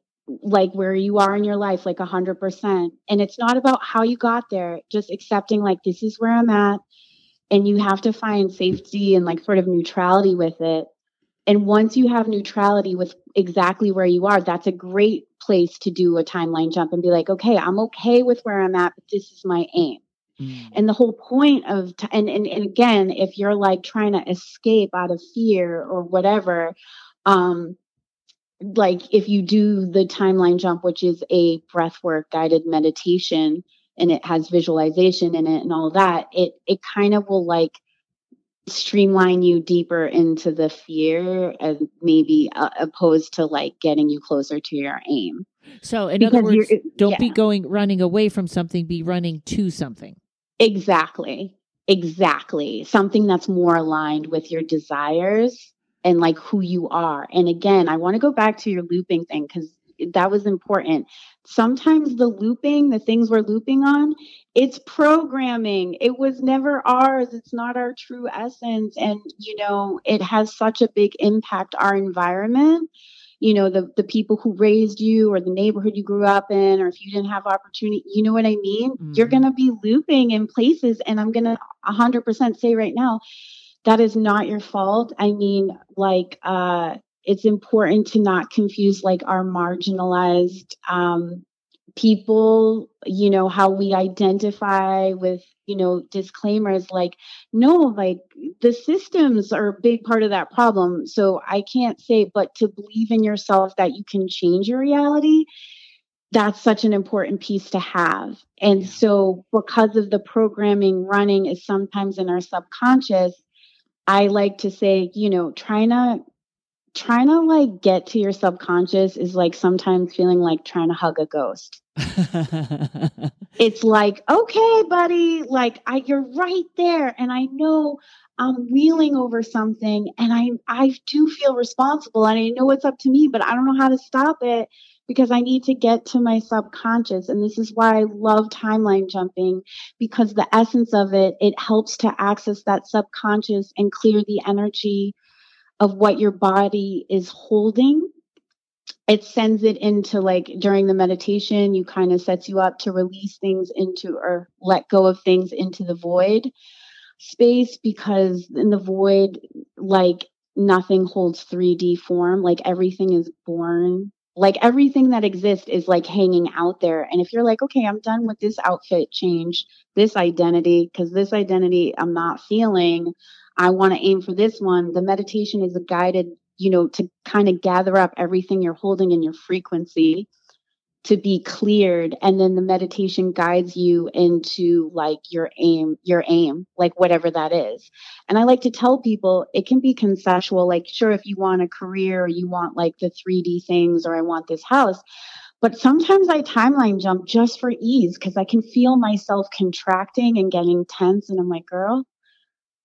like where you are in your life, like 100%, and it's not about how you got there, just accepting, like, this is where I'm at. And you have to find safety and like sort of neutrality with it. And once you have neutrality with exactly where you are, that's a great place to do a timeline jump and be like, okay, I'm okay with where I'm at, but this is my aim. Mm. And the whole point of, t- and, and, and again, if you're like trying to escape out of fear or whatever, um, like if you do the timeline jump, which is a breathwork guided meditation, and it has visualization in it and all that, it it kind of will like streamline you deeper into the fear and maybe uh, opposed to like getting you closer to your aim. So, in other words, don't be going running away from something, be running to something. Exactly. Exactly. Something that's more aligned with your desires and like who you are. And again, I want to go back to your looping thing because that was important. Sometimes the looping, the things we're looping on, it's programming. It was never ours. It's not our true essence. And, you know, it has such a big impact, our environment you know the the people who raised you or the neighborhood you grew up in or if you didn't have opportunity you know what i mean you're Mhm. going to be looping in places and i'm going to 100% say right now that is not your fault i mean like uh it's important to not confuse like our marginalized um people you know how we identify with you know disclaimers like no like the systems are a big part of that problem. So i can't say but to believe in yourself that you can change your reality that's such an important piece to have. And so because of the programming running is sometimes in our subconscious i like to say you know trying to trying to like get to your subconscious is like sometimes feeling like trying to hug a ghost (laughs) it's like, okay, buddy, like I you're right there. And I know I'm wheeling over something and I I do feel responsible and I know it's up to me, but I don't know how to stop it because I need to get to my subconscious. And this is why I love timeline jumping because the essence of it, it helps to access that subconscious and clear the energy of what your body is holding it sends it into like during the meditation you kind of sets you up to release things into or let go of things into the void space because in the void like nothing holds 3d form like everything is born like everything that exists is like hanging out there. And if you're like okay i'm done with this outfit change this identity because this identity i'm not feeling i want to aim for this one the meditation is a guided you know, to kind of gather up everything you're holding in your frequency to be cleared. And then the meditation guides you into like your aim, your aim, like whatever that is. And I like to tell people it can be conceptual. Like, sure, if you want a career or you want like the 3D things or I want this house, But sometimes I timeline jump just for ease because I can feel myself contracting and getting tense. And I'm like, girl,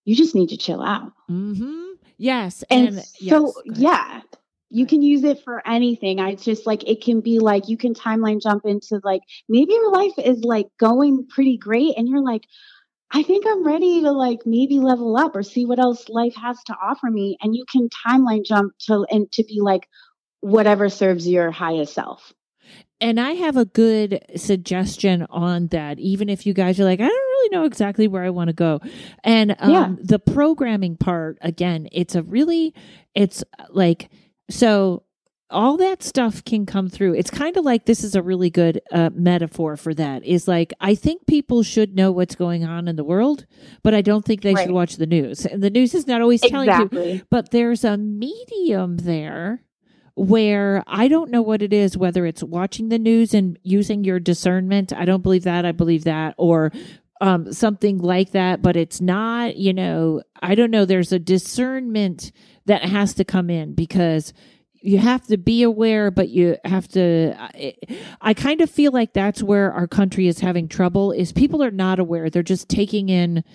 you just need to chill out. Mm-hmm. Yes. And, And, so, yes, yeah, you can use it for anything. I just like it can be like you can timeline jump into like maybe your life is like going pretty great and you're like, I think I'm ready to like maybe level up or see what else life has to offer me. And you can timeline jump to and to be like whatever serves your highest self. And I have a good suggestion on that, even if you guys are like, I don't really know exactly where I want to go. And um, Yeah. the programming part, again, it's a really, it's like, so all that stuff can come through. It's kind of like this is a really good uh, metaphor for that. Is like, I think people should know what's going on in the world, but I don't think they Right. should watch the news. And the news is not always telling you Exactly. but there's a medium there where I don't know what it is, whether it's watching the news and using your discernment. I don't believe that. I believe that. Or um, something like that, but it's not, you know, I don't know. There's a discernment that has to come in because you have to be aware, but you have to. I, I kind of feel like that's where our country is having trouble. Is people are not aware; they're just taking in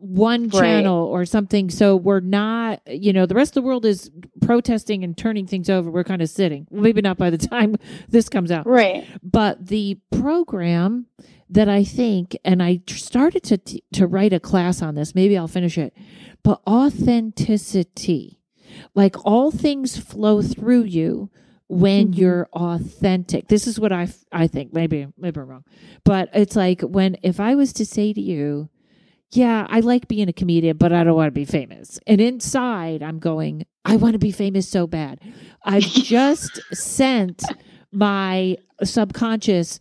one Right. channel or something. So we're not, you know, the rest of the world is protesting and turning things over. We're kind of sitting. Maybe not by the (laughs) time this comes out. Right. But the program that I think, and I started to t- to write a class on this. Maybe I'll finish it. But authenticity, like all things flow through you when Mhm. you're authentic. This is what I f- I think. Maybe maybe I'm wrong, but it's like when if I was to say to you, yeah, I like being a comedian, but I don't want to be famous. And inside, I'm going, I want to be famous so bad. I've (laughs) just sent my subconscious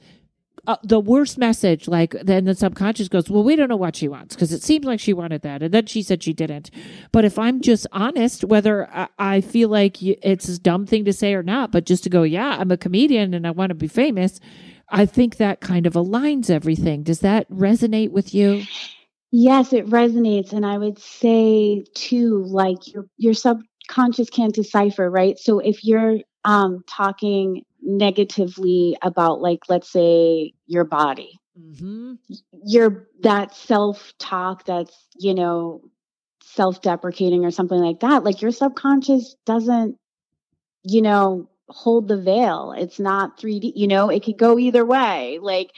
uh, the worst message. Like, then the subconscious goes, Well, we don't know what she wants because it seems like she wanted that. And then she said she didn't. But if I'm just honest, whether I, I feel like it's a dumb thing to say or not, but just to go, Yeah, I'm a comedian and I want to be famous. I think that kind of aligns everything. Does that resonate with you? Yes, it resonates. And I would say too, like your your subconscious can't decipher, right? So if you're um talking negatively about like let's say your body, Mm-hmm. your that self-talk that's, you know, self-deprecating or something like that, like your subconscious doesn't, you know, hold the veil. It's not 3D, you know, it could go either way. Like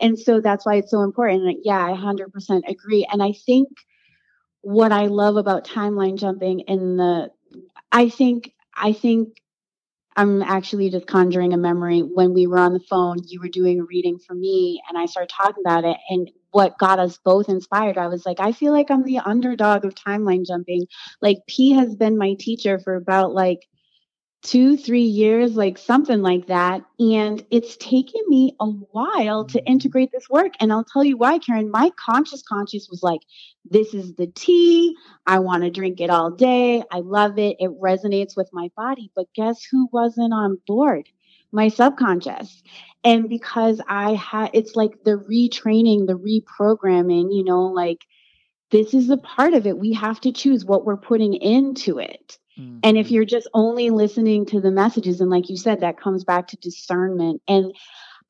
and so that's why it's so important. Yeah, I 100% agree. And I think what I love about timeline jumping in the, I think, I think I'm actually just conjuring a memory. When we were on the phone, you were doing a reading for me, and I started talking about it. And what got us both inspired, I was like, I feel like I'm the underdog of timeline jumping. Like, P has been my teacher for about like two, three years, like something like that. And it's taken me a while to mm-hmm. integrate this work. And I'll tell you why, Karen. My conscious conscious was like, this is the tea. I want to drink it all day. I love it. It resonates with my body. But guess who wasn't on board? My subconscious. And because I had, it's like the retraining, the reprogramming, you know, like this is a part of it. We have to choose what we're putting into it. And Mm-hmm. if you're just only listening to the messages, and like you said, that comes back to discernment. And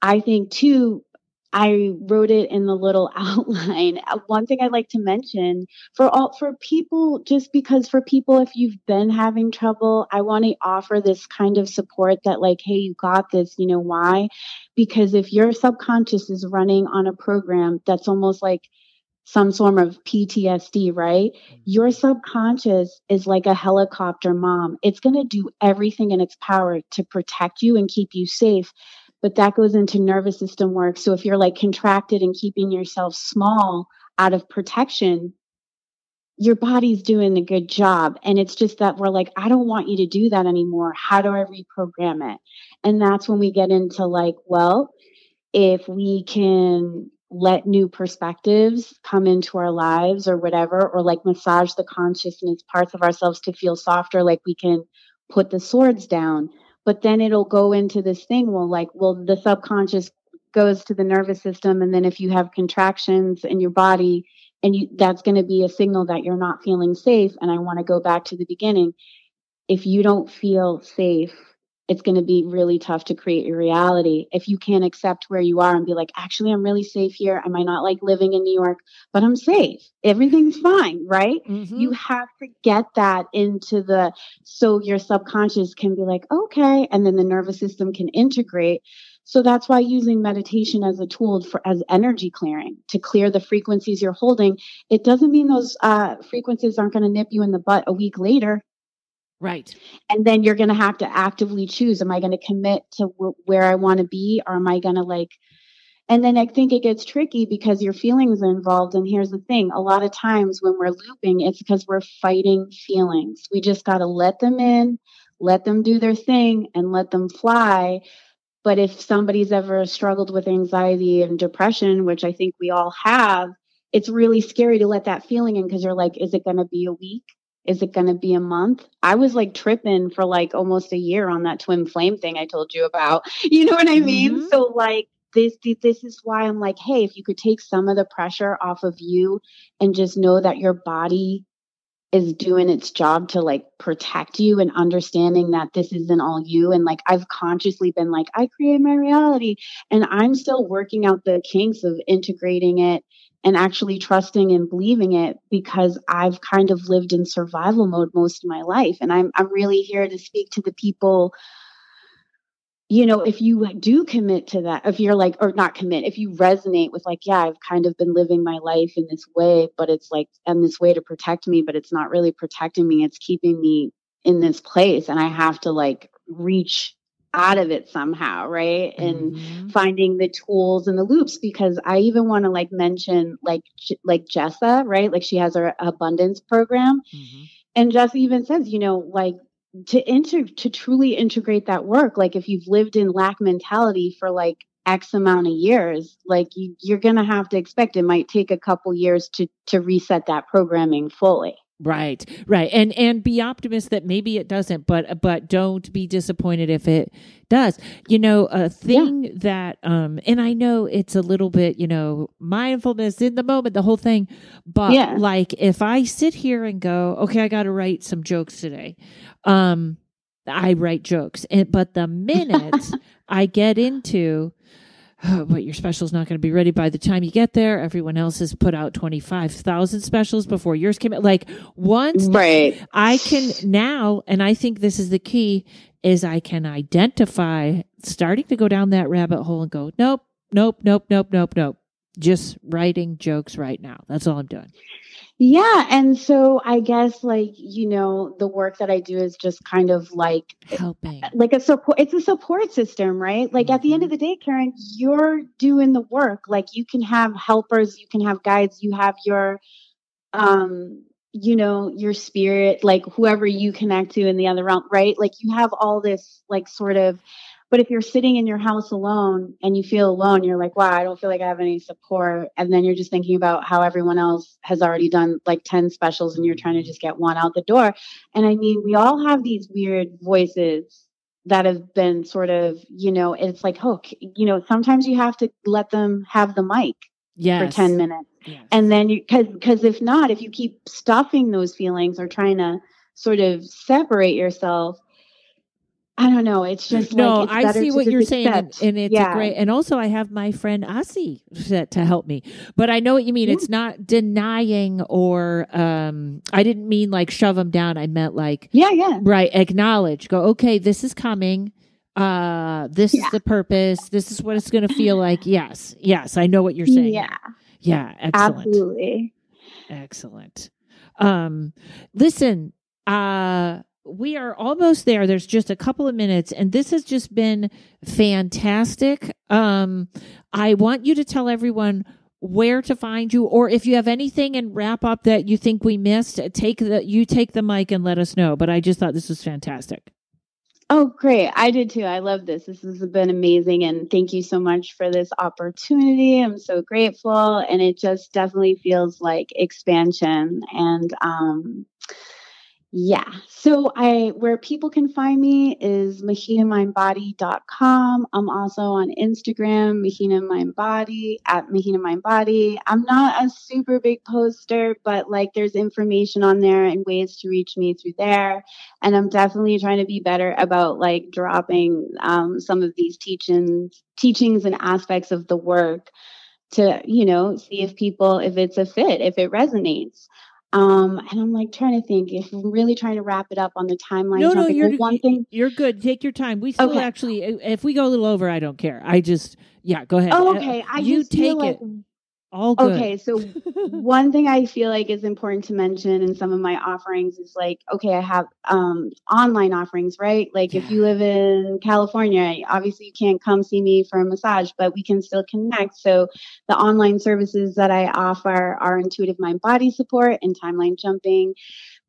I think too, I wrote it in the little (laughs) outline. One thing I'd like to mention for all for people, just because for people, if you've been having trouble, I want to offer this kind of support that, like, hey, you got this. You know why? Because if your subconscious is running on a program that's almost like some form of PTSD, right? Mm-hmm. Your subconscious is like a helicopter mom. It's going to do everything in its power to protect you and keep you safe. But that goes into nervous system work. So if you're like contracted and keeping yourself small out of protection, your body's doing a good job. And it's just that we're like, I don't want you to do that anymore. How do I reprogram it? And that's when we get into like, well, if we can let new perspectives come into our lives or whatever, or like massage the consciousness parts of ourselves to feel softer, like we can put the swords down. But then it'll go into this thing, well, like, well, the subconscious goes to the nervous system. And then if you have contractions in your body, and you, that's going to be a signal that you're not feeling safe. And I want to go back to the beginning. If you don't feel safe it's going to be really tough to create your reality if you can't accept where you are and be like actually i'm really safe here. I might not like living in new york but i'm safe. Everything's fine right? Mhm. you have to get that into the so your subconscious can be like okay and then the nervous system can integrate. So that's why using meditation as a tool for as energy clearing to clear the frequencies you're holding it doesn't mean those uh, frequencies aren't going to nip you in the butt a week later right. and then you're going to have to actively choose am i going to commit to w- where i want to be? Or am i going to like and then i think it gets tricky because your feelings are involved. And here's the thing a lot of times when we're looping it's because we're fighting feelings. We just got to let them in let them do their thing and let them fly. But if somebody's ever struggled with anxiety and depression which i think we all have it's really scary to let that feeling in because you're like is it going to be a week is it going to be a month? I was like tripping for like almost a year on that twin flame thing I told you about. (laughs) You know what I mean? Mhm. So like this this is why I'm like, hey, if you could take some of the pressure off of you and just know that your body is doing its job to like protect you and understanding that this isn't all you and like I've consciously been like I create my reality and I'm still working out the kinks of integrating it and actually trusting and believing it because I've kind of lived in survival mode most of my life. And I'm I'm really here to speak to the people. You know, if you do commit to that, if you're like, or not commit, if you resonate with like, yeah, I've kind of been living my life in this way, but it's like, and this way to protect me, but it's not really protecting me. It's keeping me in this place. And I have to like reach out of it somehow. Right. And Mhm. finding the tools and the loops because I even want to like mention like like Jessa, right? Like she has her abundance program Mhm. and Jessa even says, you know, like to inter to truly integrate that work, like if you've lived in lack mentality for like X amount of years, like you, you're gonna have to expect it might take a couple years to to reset that programming fully. Right, right, and and be optimist that maybe it doesn't, but but don't be disappointed if it does. You know, a thing that, um, and I know it's a little bit, you know, mindfulness in the moment, the whole thing, but Yeah. like if I sit here and go, okay, I got to write some jokes today, um, I write jokes, and but the minute (laughs) I get into oh, (sighs) but your special's not going to be ready by the time you get there. Everyone else has put out 25,000 specials before yours came out. Like once Right. I can now, and I think this is the key, is I can identify starting to go down that rabbit hole and go, nope, nope, nope, nope, nope, nope. Just writing jokes right now. That's all I'm doing. Yeah. And so I guess like, you know, the work that I do is just kind of like Helping. like a support it's a support system right like at the end of the day karen you're doing the work like you can have helpers you can have guides you have your um you know your spirit like whoever you connect to in the other realm right like you have all this like sort of but if you're sitting in your house alone and you feel alone you're like wow i don't feel like i have any support and then you're just thinking about how everyone else has already done like 10 specials and you're trying to just get one out the door and i mean we all have these weird voices that have been sort of you know it's like oh you know sometimes you have to let them have the mic Yes. for 10 minutes Yes. and then you because because if not if you keep stuffing those feelings or trying to sort of separate yourself i don't know it's just no, like, it's I see what you're saying, and, and it's yeah great. And also, I have my friend Asi to, to help me. But I know what you mean. Yeah. It's not denying, or um, I didn't mean like shove them down. I meant like yeah yeah right, acknowledge. Go, okay, this is coming. Uh, this Yeah. is the purpose. This is what it's going to feel like. Yes, yes, I know what you're saying. yeah yeah, excellent. absolutely Excellent. Um, listen, uh, we are almost there. There's just a couple of minutes, and this has just been fantastic. Um, I want you to tell everyone where to find you, or if you have anything and wrap up that you think we missed, take the you take the mic and let us know. But I just thought this was fantastic. Oh, great. I did too. I love this. This has been amazing. And thank you so much for this opportunity. I'm so grateful. And it just definitely feels like expansion. And, um, Yeah. So I where people can find me is mahinamindbody.com. I'm also on Instagram, Mahina Mind Body at Mahina Mind Body. I'm not a super big poster, but like there's information on there and ways to reach me through there. And I'm definitely trying to be better about like dropping um, some of these teachings, teachings and aspects of the work to, you know, see if people, if it's a fit, if it resonates. Um, and I'm like trying to think if I'm really trying to wrap it up on the timeline. No, no, you're one thing. You're good. Take your time. We still Okay. actually, if we go a little over, I don't care. I just, yeah, go ahead. Oh, Uh, okay. I you take like it. All good. Okay, so (laughs) one thing I feel like is important to mention in some of my offerings is like, okay, I have um, online offerings, right? Like if you live in California, obviously you can't come see me for a massage, but we can still connect. So the online services that I offer are intuitive mind body support and timeline jumping.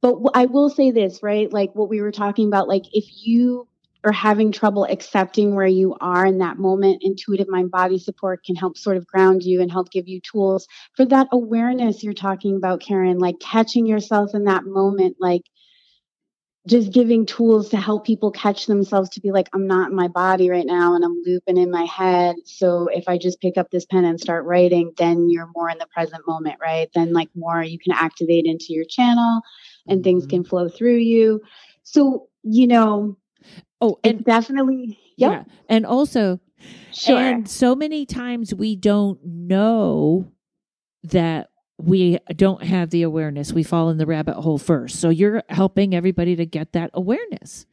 But w- I will say this, right? Like what we were talking about, like if you are having trouble accepting where you are in that moment, intuitive mind body support can help sort of ground you and help give you tools for that awareness you're talking about, Karen, like catching yourself in that moment, like just giving tools to help people catch themselves to be like, I'm not in my body right now and I'm looping in my head. So if I just pick up this pen and start writing, then you're more in the present moment, right? Then, like, more you can activate into your channel and things Mhm. can flow through you. So, you know, Oh, and definitely, yeah. And also, sure. And so many times we don't know that we don't have the awareness. We fall in the rabbit hole first. So you're helping everybody to get that awareness.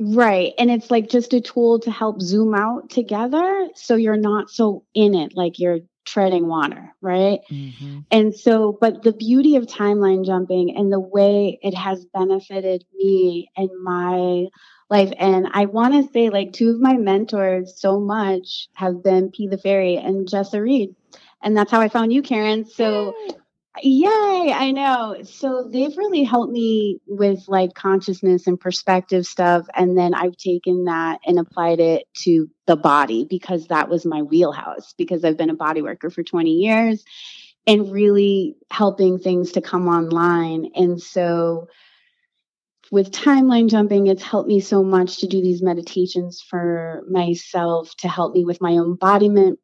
Right. And it's like just a tool to help zoom out together so you're not so in it, like you're treading water, right? Mm-hmm. And so, but the beauty of timeline jumping and the way it has benefited me and my life, and I want to say, like, two of my mentors so much have been P. the Fairy and Jessa Reed. And that's how I found you, Karen. So, Yay, I know. So they've really helped me with like consciousness and perspective stuff. And then I've taken that and applied it to the body because that was my wheelhouse because I've been a body worker for 20 years and really helping things to come online. And so with timeline jumping, it's helped me so much to do these meditations for myself to help me with my embodiment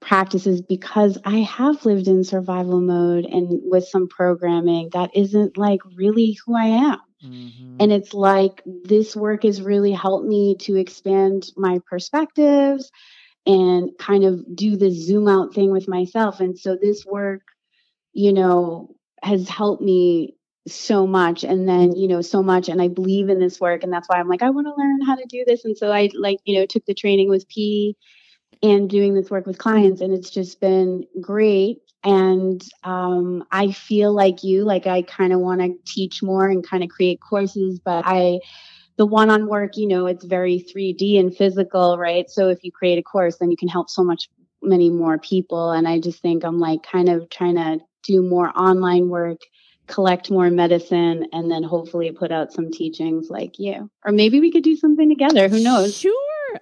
practices because I have lived in survival mode and with some programming that isn't like really who I am. Mm-hmm. And it's like this work has really helped me to expand my perspectives and kind of do this zoom out thing with myself. And so this work, you know, has helped me so much and then you know so much and i believe in this work and that's why i'm like i want to learn how to do this. And so i like you know took the training with p and doing this work with clients and it's just been great. And um, i feel like you like i kind of want to teach more and kind of create courses but i the one-on work you know it's very 3d and physical right? So if you create a course then you can help so much many more people. And i just think i'm like kind of trying to do more online work collect more medicine and then hopefully put out some teachings like you or maybe we could do something together who knows Sure.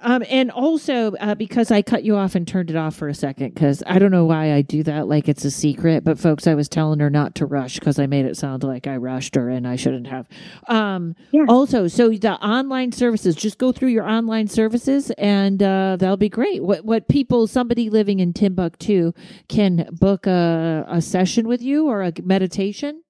Um, and also uh, because I cut you off and turned it off for a second, because I don't know why I do that, like it's a secret. But folks, I was telling her not to rush because I made it sound like I rushed her and I shouldn't have. Um, Yeah. Also, so the online services, just go through your online services, and uh, that'll be great. What what people, somebody living in Timbuktu, can book a a session with you or a meditation.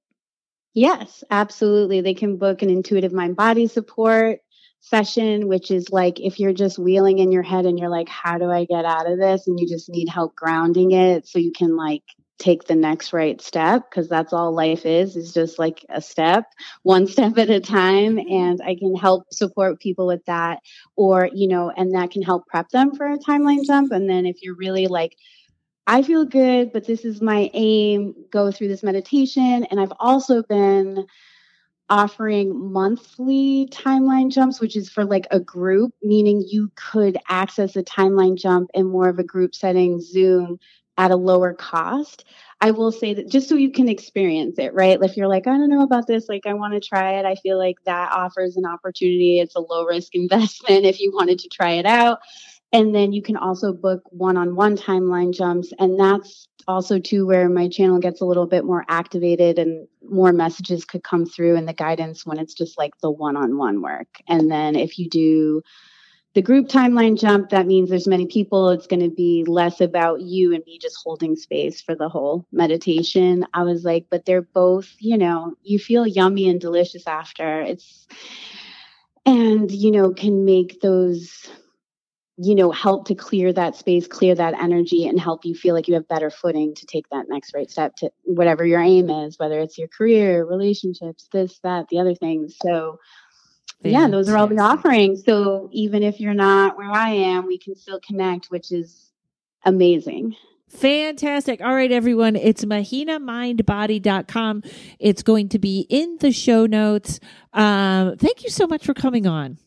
Yes, absolutely. They can book an intuitive mind body support session, which is like if you're just wheeling in your head and you're like, how do I get out of this? And you just need help grounding it so you can like take the next right step because that's all life is is just like a step one (laughs) step at a time mm-hmm. and i can help support people with that or you know and that can help prep them for a timeline jump and then if you're really like I feel good, but this is my aim. Go through this meditation. And I've also been offering monthly timeline jumps, which is for like a group, meaning you could access a timeline jump in more of a group setting, Zoom at a lower cost. I will say that just so you can experience it, right? If you're like, I don't know about this, like I want to try it, I feel like that offers an opportunity. It's a low risk (laughs) investment if you wanted to try it out. And then you can also book one on one timeline jumps. And that's also too where my channel gets a little bit more activated and more messages could come through in the guidance when it's just like the one on one work. And then if you do the group timeline jump, that means there's many people. It's going to be less about you and me just holding space for the whole meditation. I was like, but they're both, you know, you feel yummy and delicious after. It's, and, you know, can make those, you know, help to clear that space, clear that energy, and help you feel like you have better footing to take that next right step to whatever your aim is, whether it's your career, relationships, this, that, the other things. So, yeah, those are all the offerings. So even if you're not where I am, we can still connect, which is amazing. Fantastic. All right, everyone. It's mahinamindbody.com. It's going to be in the show notes. Um, thank you so much for coming on.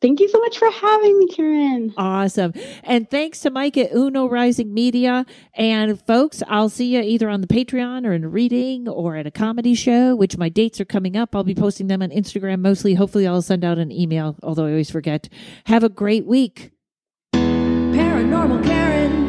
Thank you so much for having me, Karen. Awesome. And thanks to Mike at Uno Rising Media. And folks, I'll see you either on the Patreon or in a reading or at a comedy show, which my dates are coming up. I'll be posting them on Instagram mostly. Hopefully, I'll send out an email, although I always forget. Have a great week. Paranormal Karen.